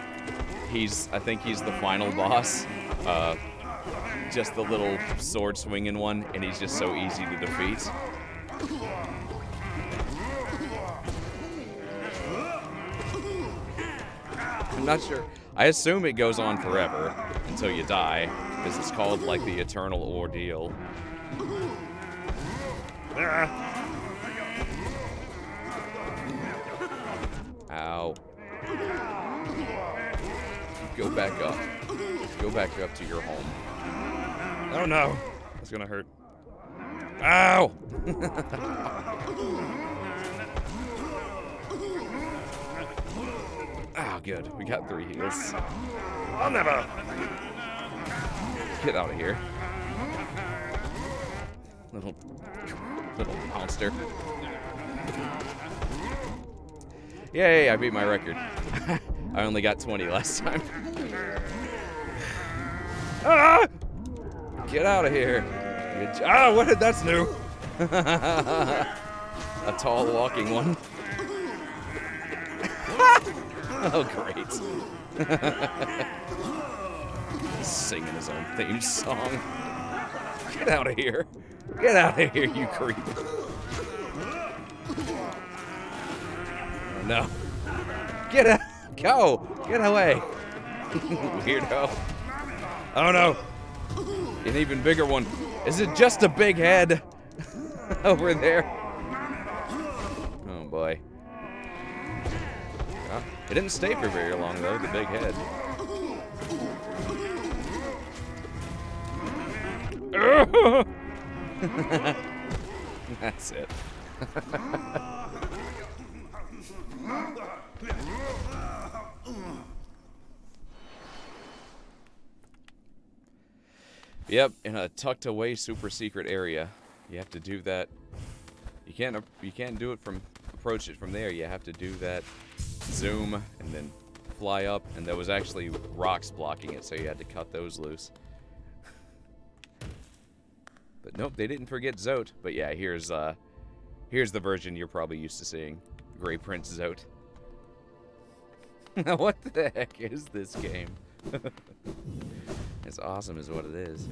he's I think he's the final boss. Uh, just the little sword swinging one, and he's just so easy to defeat. I'm not sure. I assume it goes on forever until you die, because it's called like the eternal ordeal. Ow. Go back up. Go back up to your home. Oh no. That's gonna hurt. Ow! Oh, good. We got three heals. I'll never get out of here. Little, little monster. Yay! I beat my record. I only got 20 last time. ah! Get out of here! Ah, what? did- That's new. A tall walking one. oh, great. Singing his own theme song. Get out of here. Get out of here, you creep. No. Get out. Go. Get away. Weirdo. Oh no. An even bigger one. Is it just a big head over there? Oh boy. It didn't stay for very long though, the big head. That's it. Yep, in a tucked away super secret area. You have to do that. You can't you can't do it from approach it from there. You have to do that zoom and then fly up and there was actually rocks blocking it, so you had to cut those loose. Nope, they didn't forget Zote. But yeah, here's uh here's the version you're probably used to seeing. Grey Prince Zote. Now what the heck is this game? It's awesome, is what it is.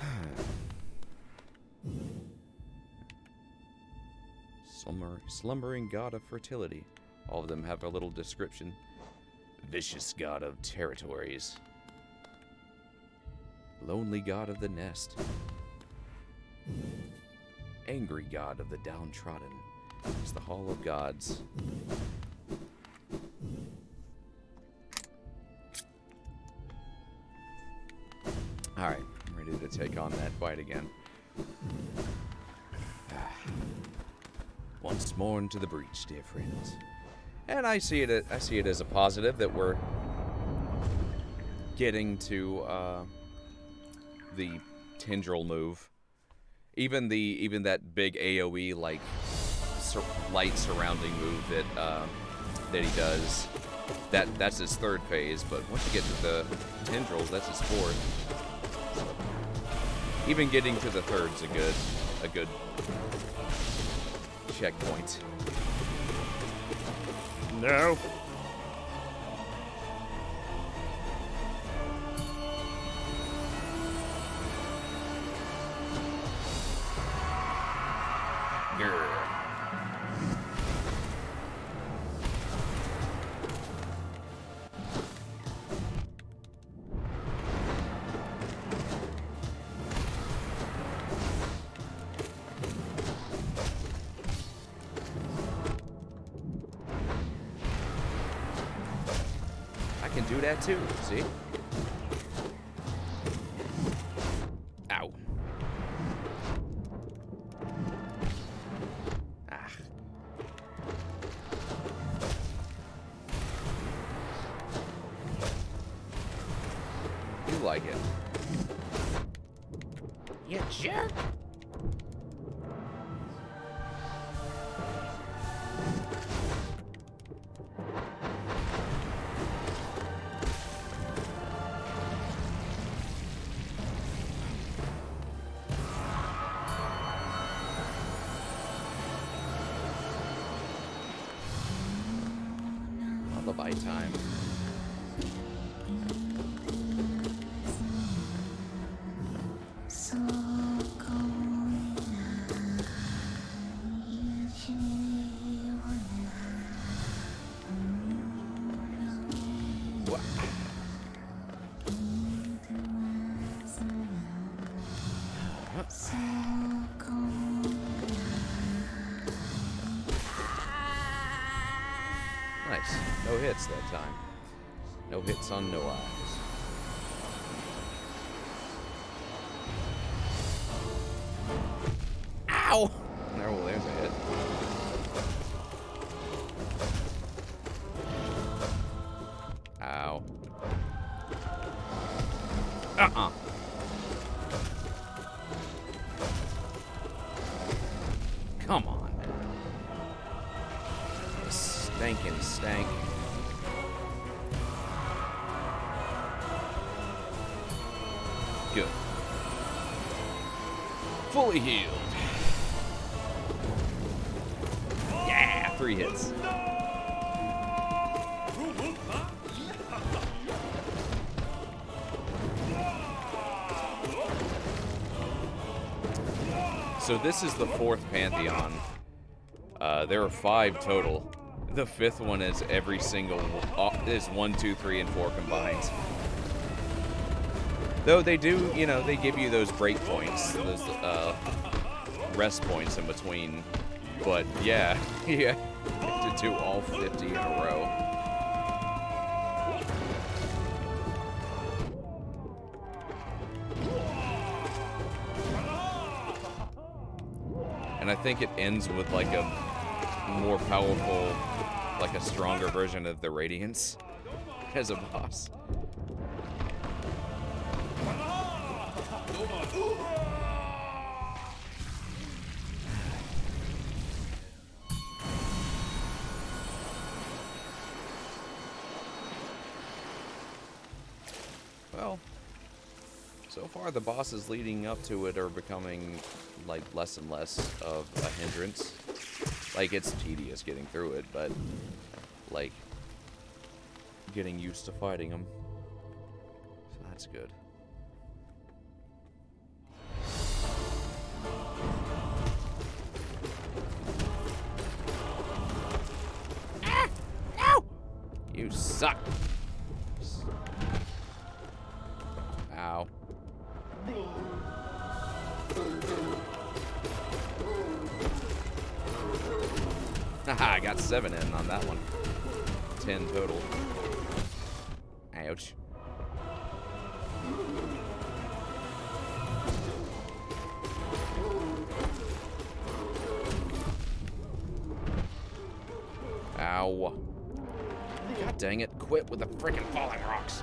Slumber, slumbering god of fertility. All of them have a little description. Vicious god of territories. Lonely god of the nest. Angry god of the downtrodden. It's the Hall of Gods. Alright, I'm ready to take on that fight again. Once more into the breach, dear friends. And I see it I see it as a positive that we're getting to uh, the tendril move. Even the even that big AoE like sur- light surrounding move that uh, that he does. That that's his third phase, but once you get to the tendrils, that's his fourth. Even getting to the third's a good a good checkpoint. No. Fully healed. Yeah, three hits. So this is the fourth Pantheon. Uh, there are five total. The fifth one is every single uh, is one, two, three, and four combined. Though they do, you know, they give you those break points, those uh, rest points in between. But yeah, yeah, to do all 50 in a row. And I think it ends with like a more powerful, like a stronger version of the Radiance as a boss. Far the bosses leading up to it are becoming like less and less of a hindrance. Like it's tedious getting through it, but like getting used to fighting them. So that's good. Ah! No! You suck. With the freaking falling rocks.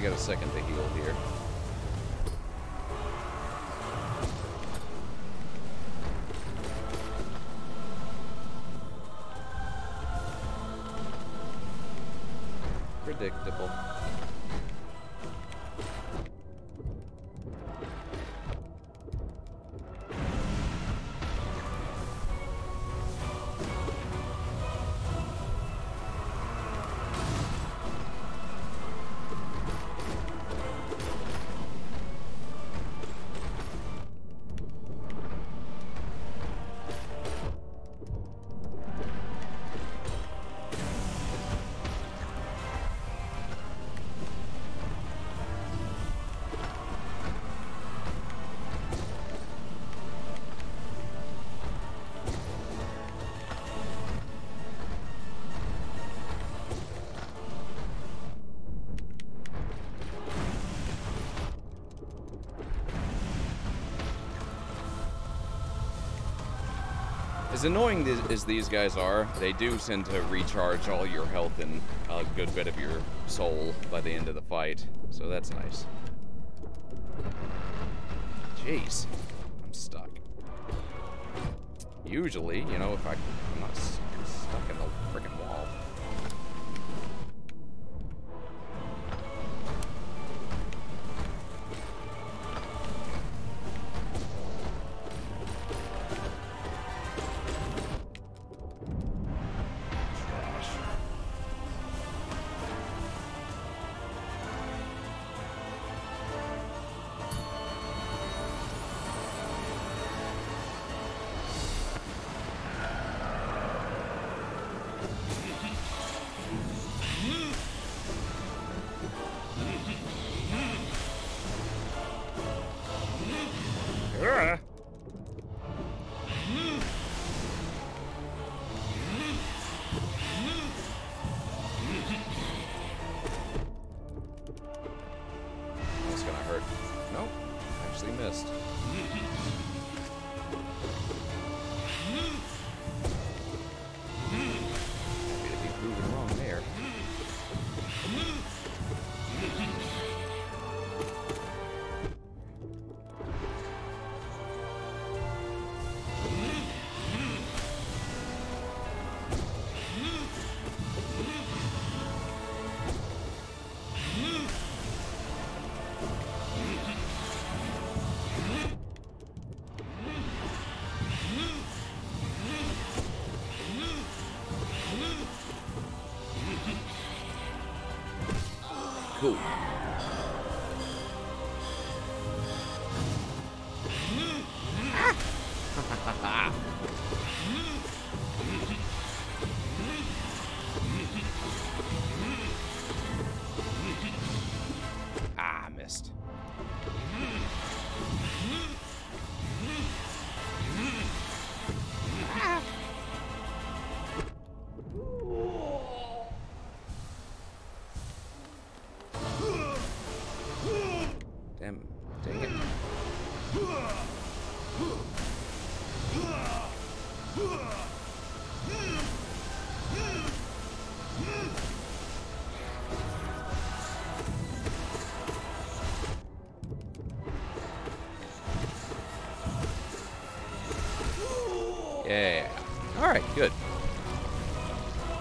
I got a second As annoying as these guys are, they do tend to recharge all your health and a good bit of your soul by the end of the fight, so that's nice. Jeez, I'm stuck. Usually, you know, if I, I'm not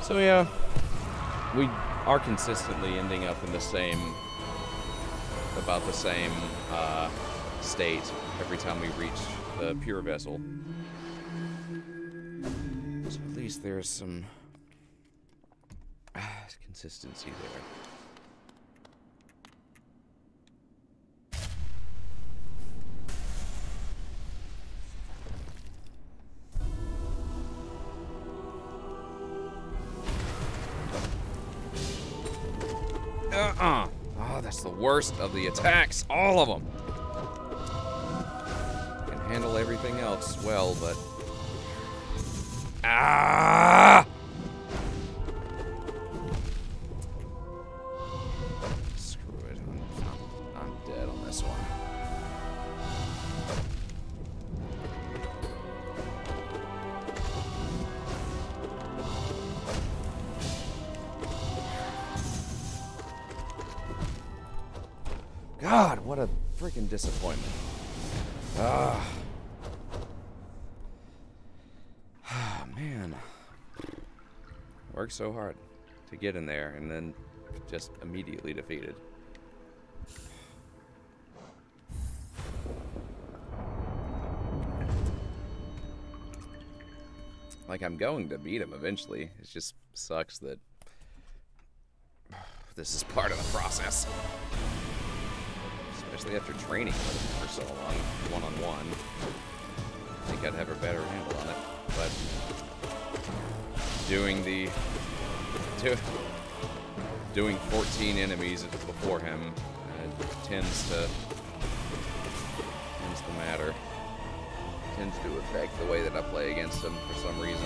So yeah, we are consistently ending up in the same, about the same uh, state every time we reach the pure vessel. So at least there's some ah, consistency there. Worst of the attacks. All of them. Can handle everything else well, but... Ah! God, what a freaking disappointment. Ah. Ah, man. Worked so hard to get in there and then just immediately defeated. Like, I'm going to beat him eventually. It just sucks that this is part of the process especially after training for so long, one on one. I think I'd have a better handle on it, but doing the do, doing 14 enemies before him uh, tends to tends to matter. Tends to affect the way that I play against him for some reason.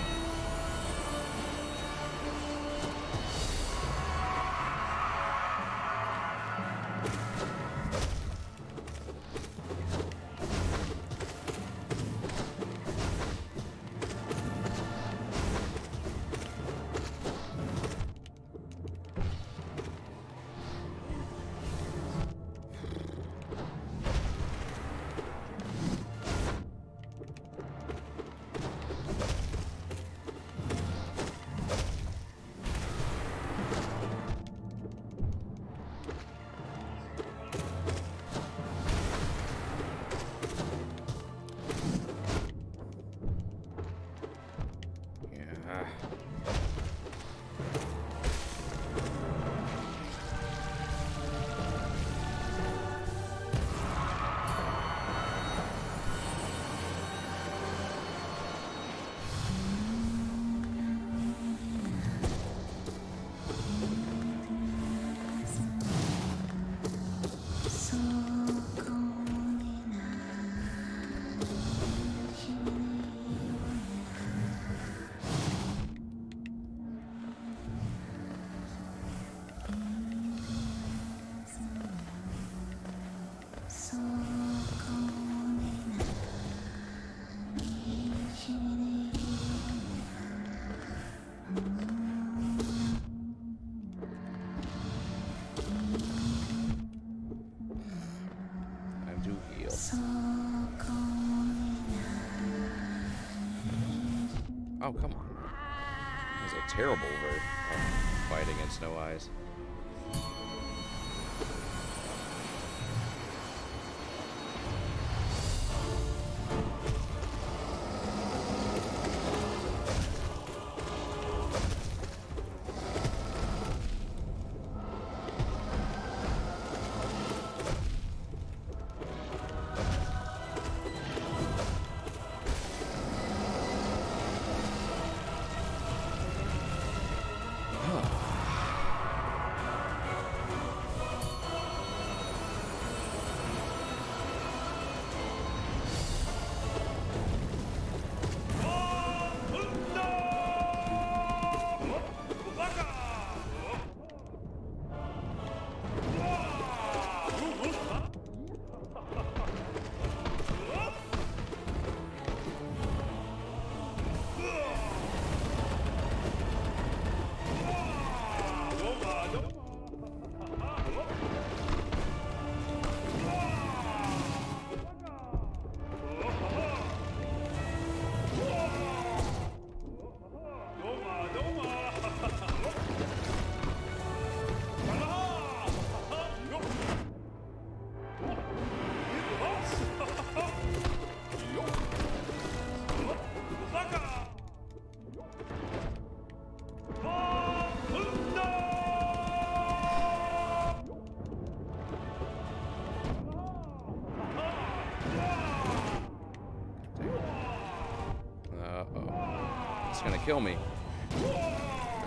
Kill me.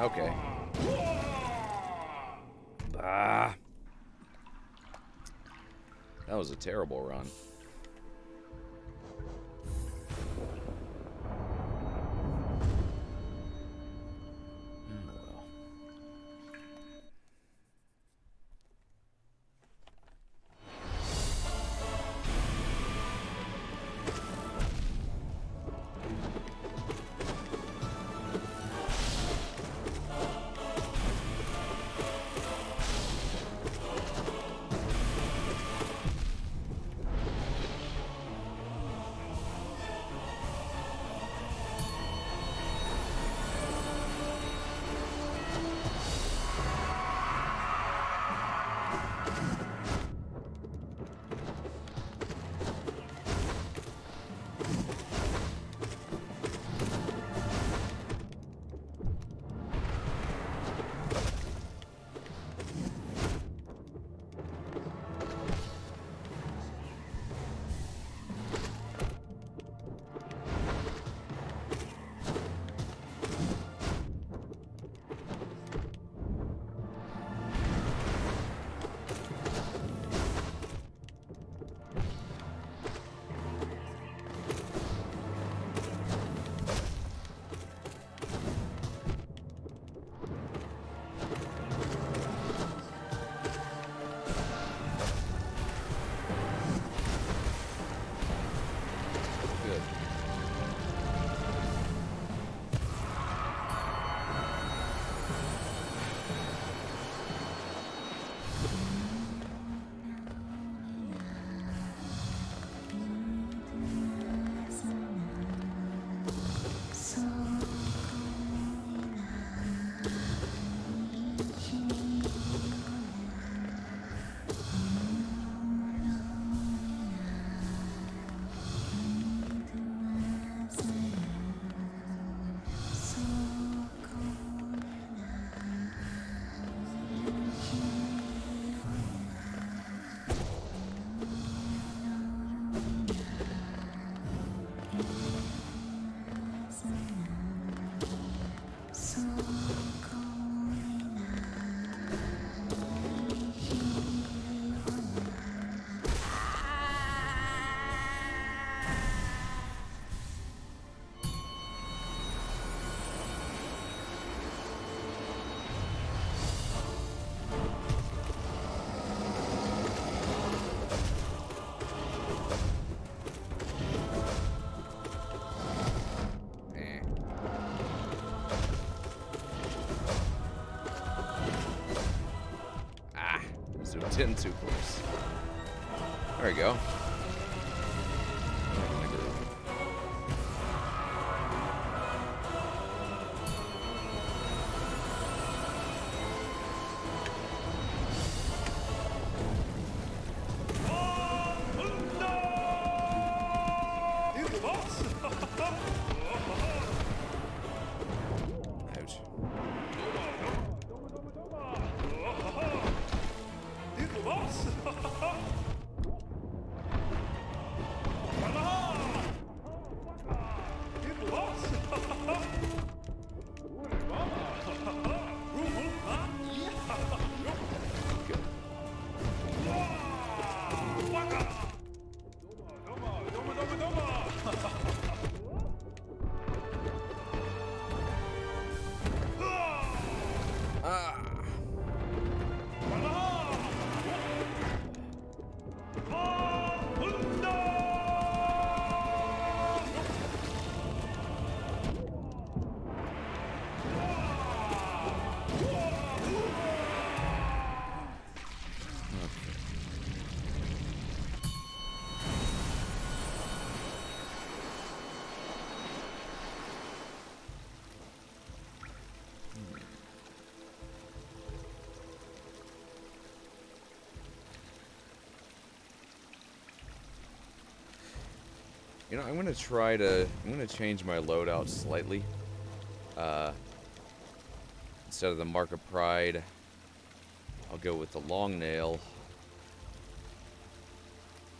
Okay. Ah. That was a terrible run. Zoomed in too close. There we go. You know, I'm gonna try to. I'm gonna change my loadout slightly. Uh, instead of the Mark of Pride, I'll go with the long nail.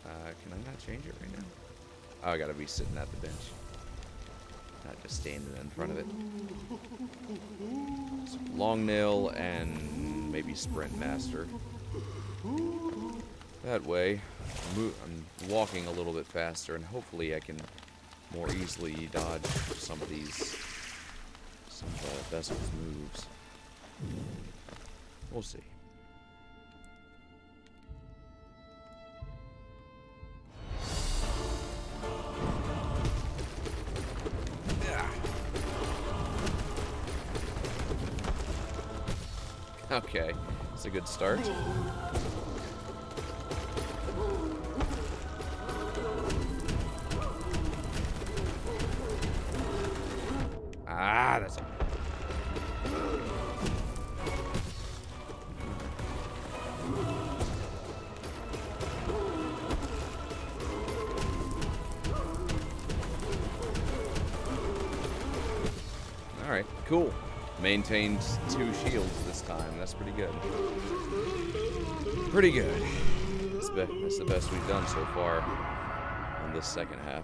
Uh, can I not change it right now? Oh, I gotta be sitting at the bench, not just standing in front of it. So long nail and maybe sprint master. That way, I'm, walking a little bit faster, and hopefully I can more easily dodge some of these some of the vessel's moves. We'll see. Okay, it's a good start. Maintained two shields this time. That's pretty good. Pretty good. That's the best we've done so far on this second half.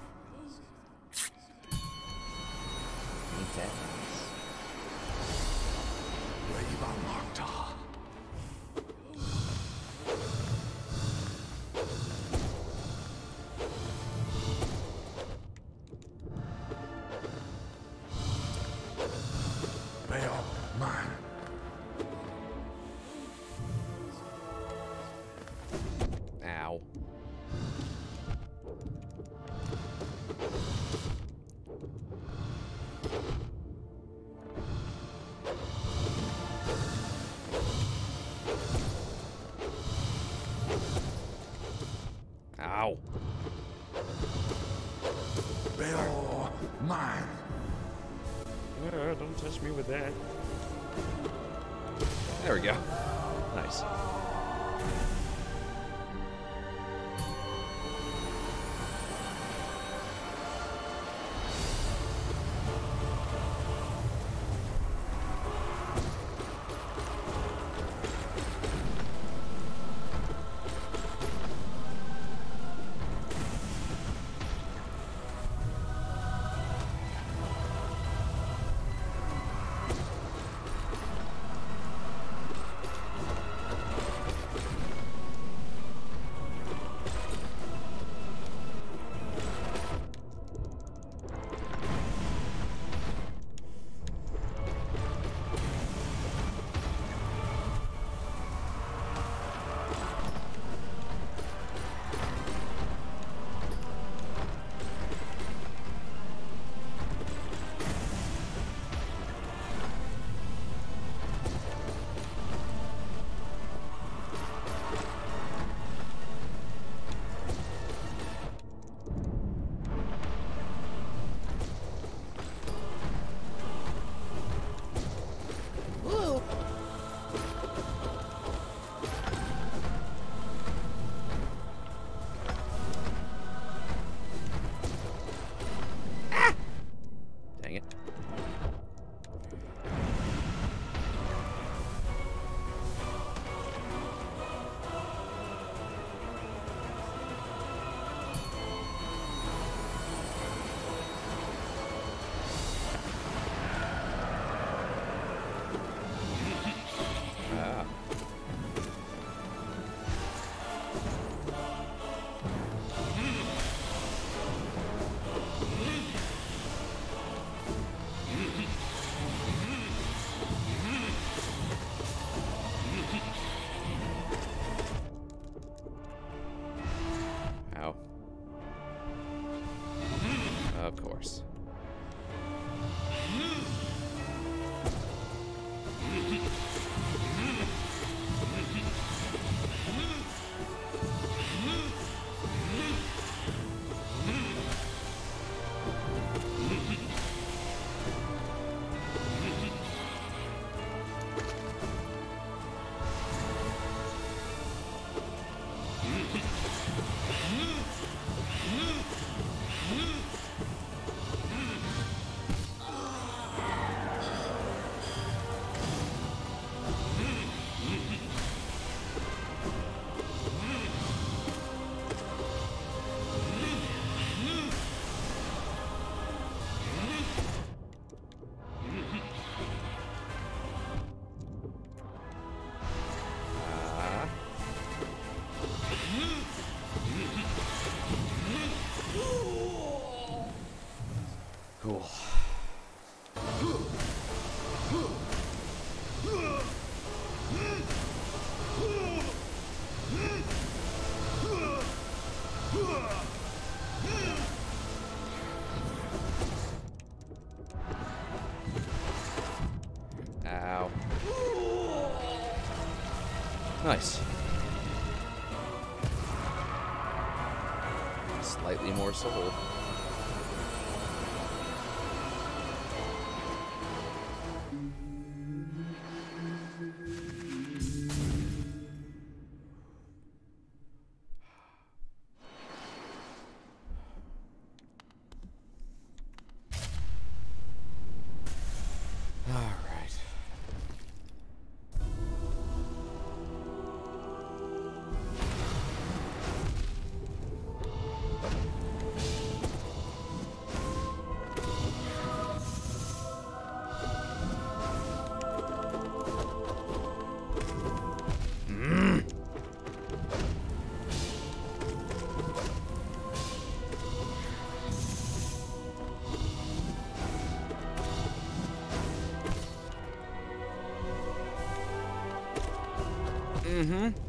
Nice. Slightly more soul.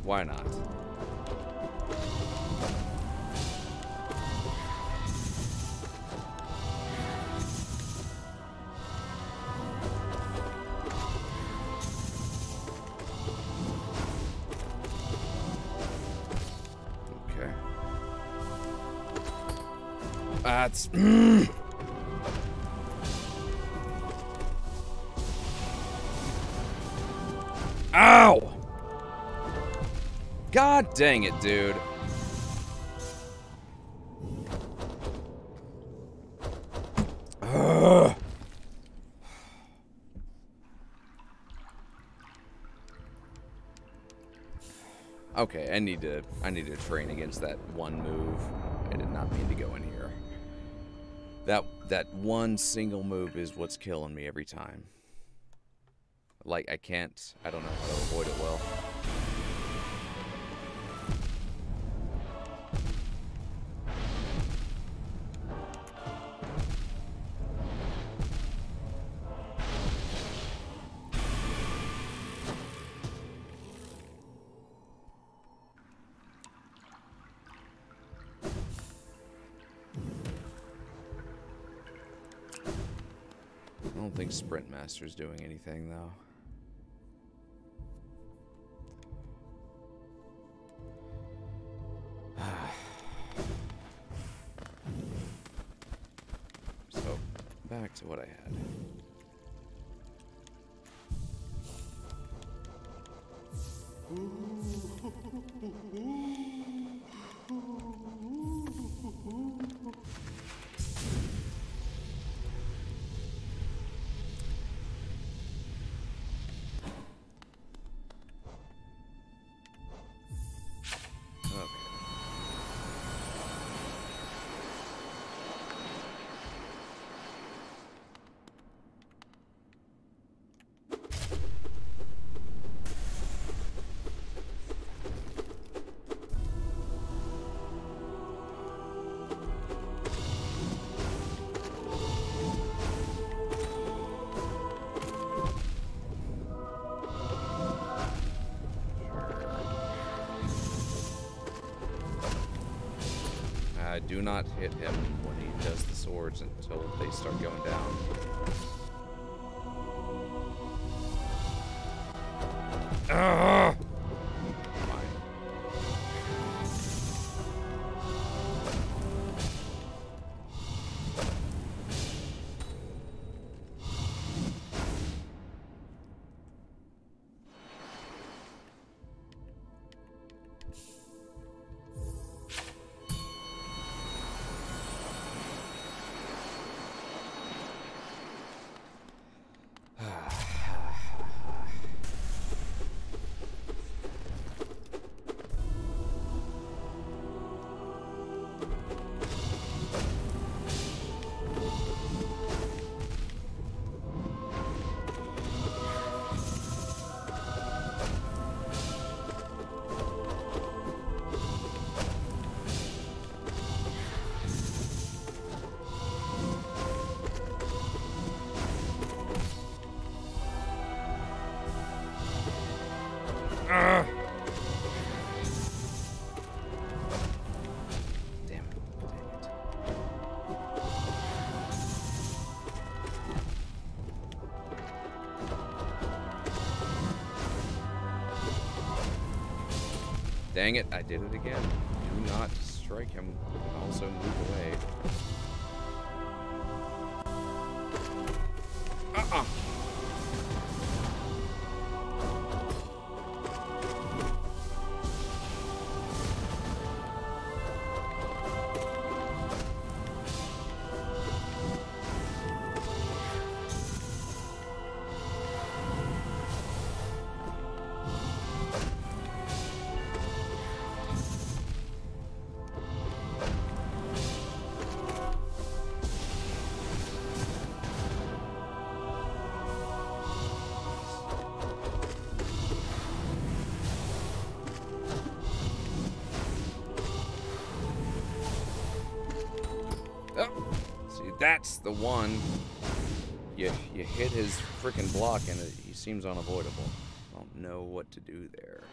Why not? Okay. That's. God dang it, dude. Ugh. Okay, I need to I need to train against that one move. I did not mean to go in here. That that one single move is what's killing me every time. Like I can't I don't know how to avoid it well. Master's doing anything though. Do not hit him when he does the swords until they start going down. Dang it, I did it again. Do not strike him. Also move away. Uh-uh. That's the one. You you hit his freaking block and it, he seems unavoidable. I don't know what to do there.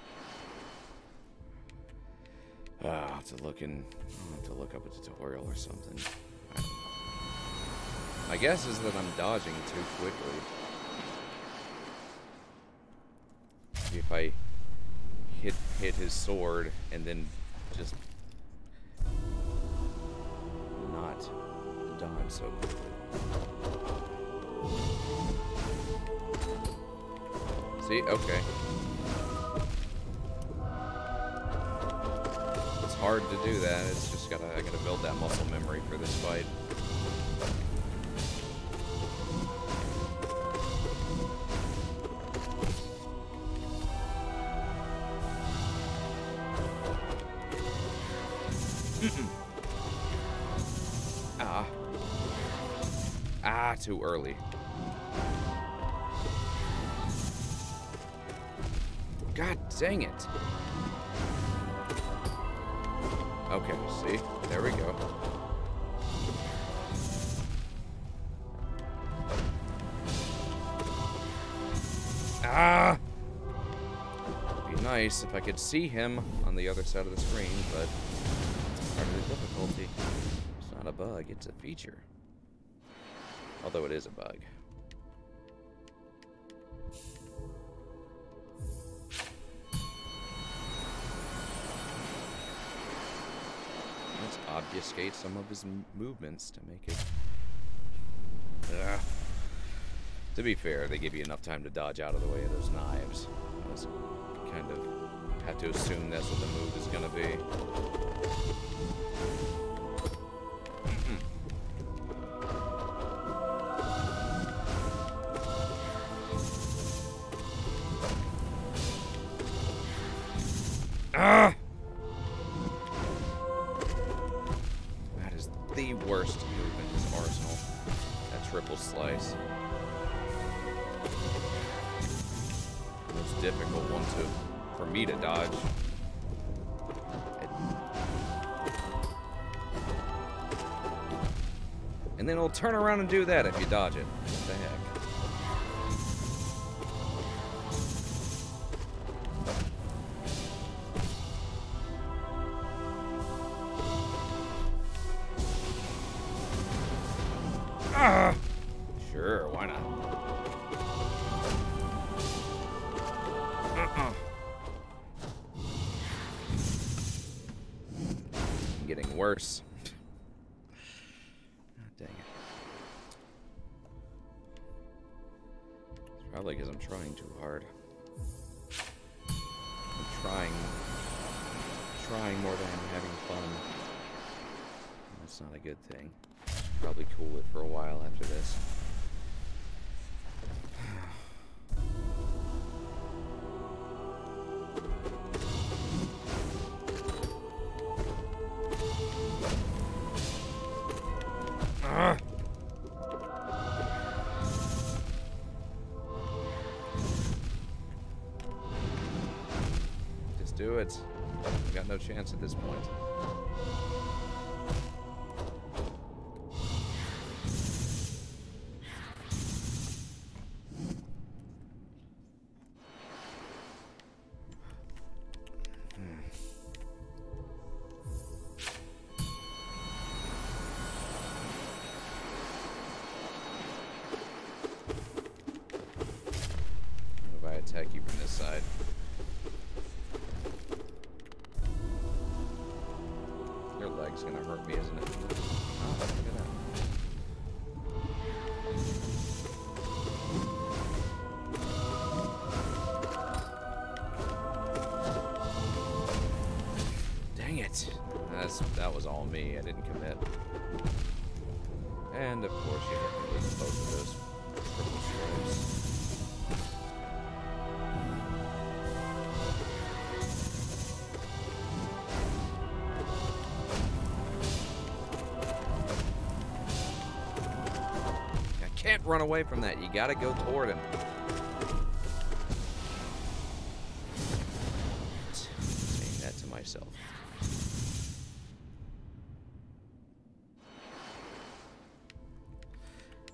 Ah, I'll have to look in. I'll have to look up a tutorial or something. My guess is that I'm dodging too quickly. If I hit hit his sword and then just not dodge so quickly. See? Okay. It's hard to do that. It's just gotta I gotta build that muscle memory for this fight. Too early. God dang it. Okay, see? There we go. Ah! It'd be nice if I could see him on the other side of the screen, but it's part of the difficulty. It's not a bug, it's a feature. Although it is a bug. Let's obfuscate some of his movements to make it. Ugh. To be fair, they give you enough time to dodge out of the way of those knives. I kind of have to assume that's what the move is gonna be. Hmm. Ah! That is the worst move in his arsenal. That triple slice. Most difficult one to for me to dodge. And then it'll turn around and do that if you dodge it. What the heck? Do it. You got no chance at this point. Run away from that. You gotta go toward him. Saying that to myself.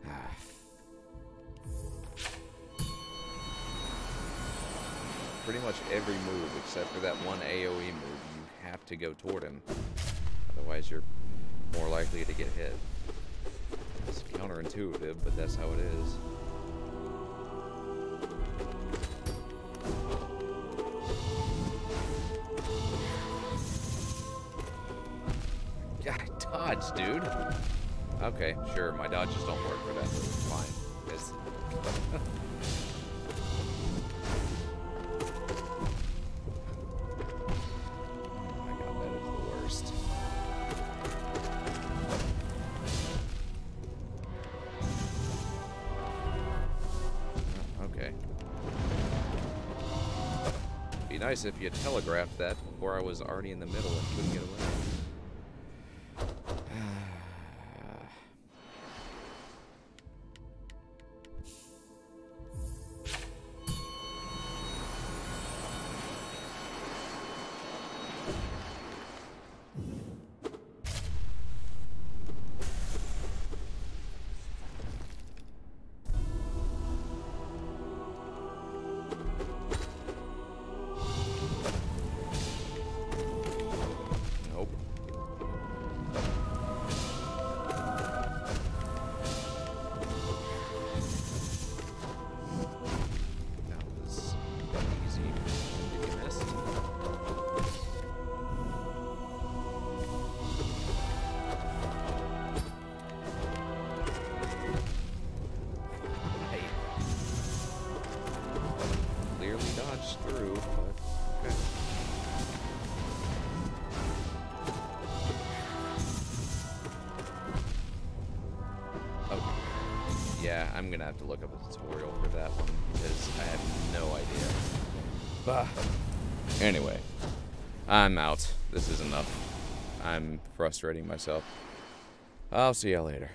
Ah. Pretty much every move except for that one AoE move, you have to go toward counterintuitive, but that's how it is. God, dodge, dude. Okay, sure, my dodges don't work for that. Nice if you telegraphed that before I was already in the middle and couldn't get away. I'm out. This is enough. I'm frustrating myself. I'll see y'all later.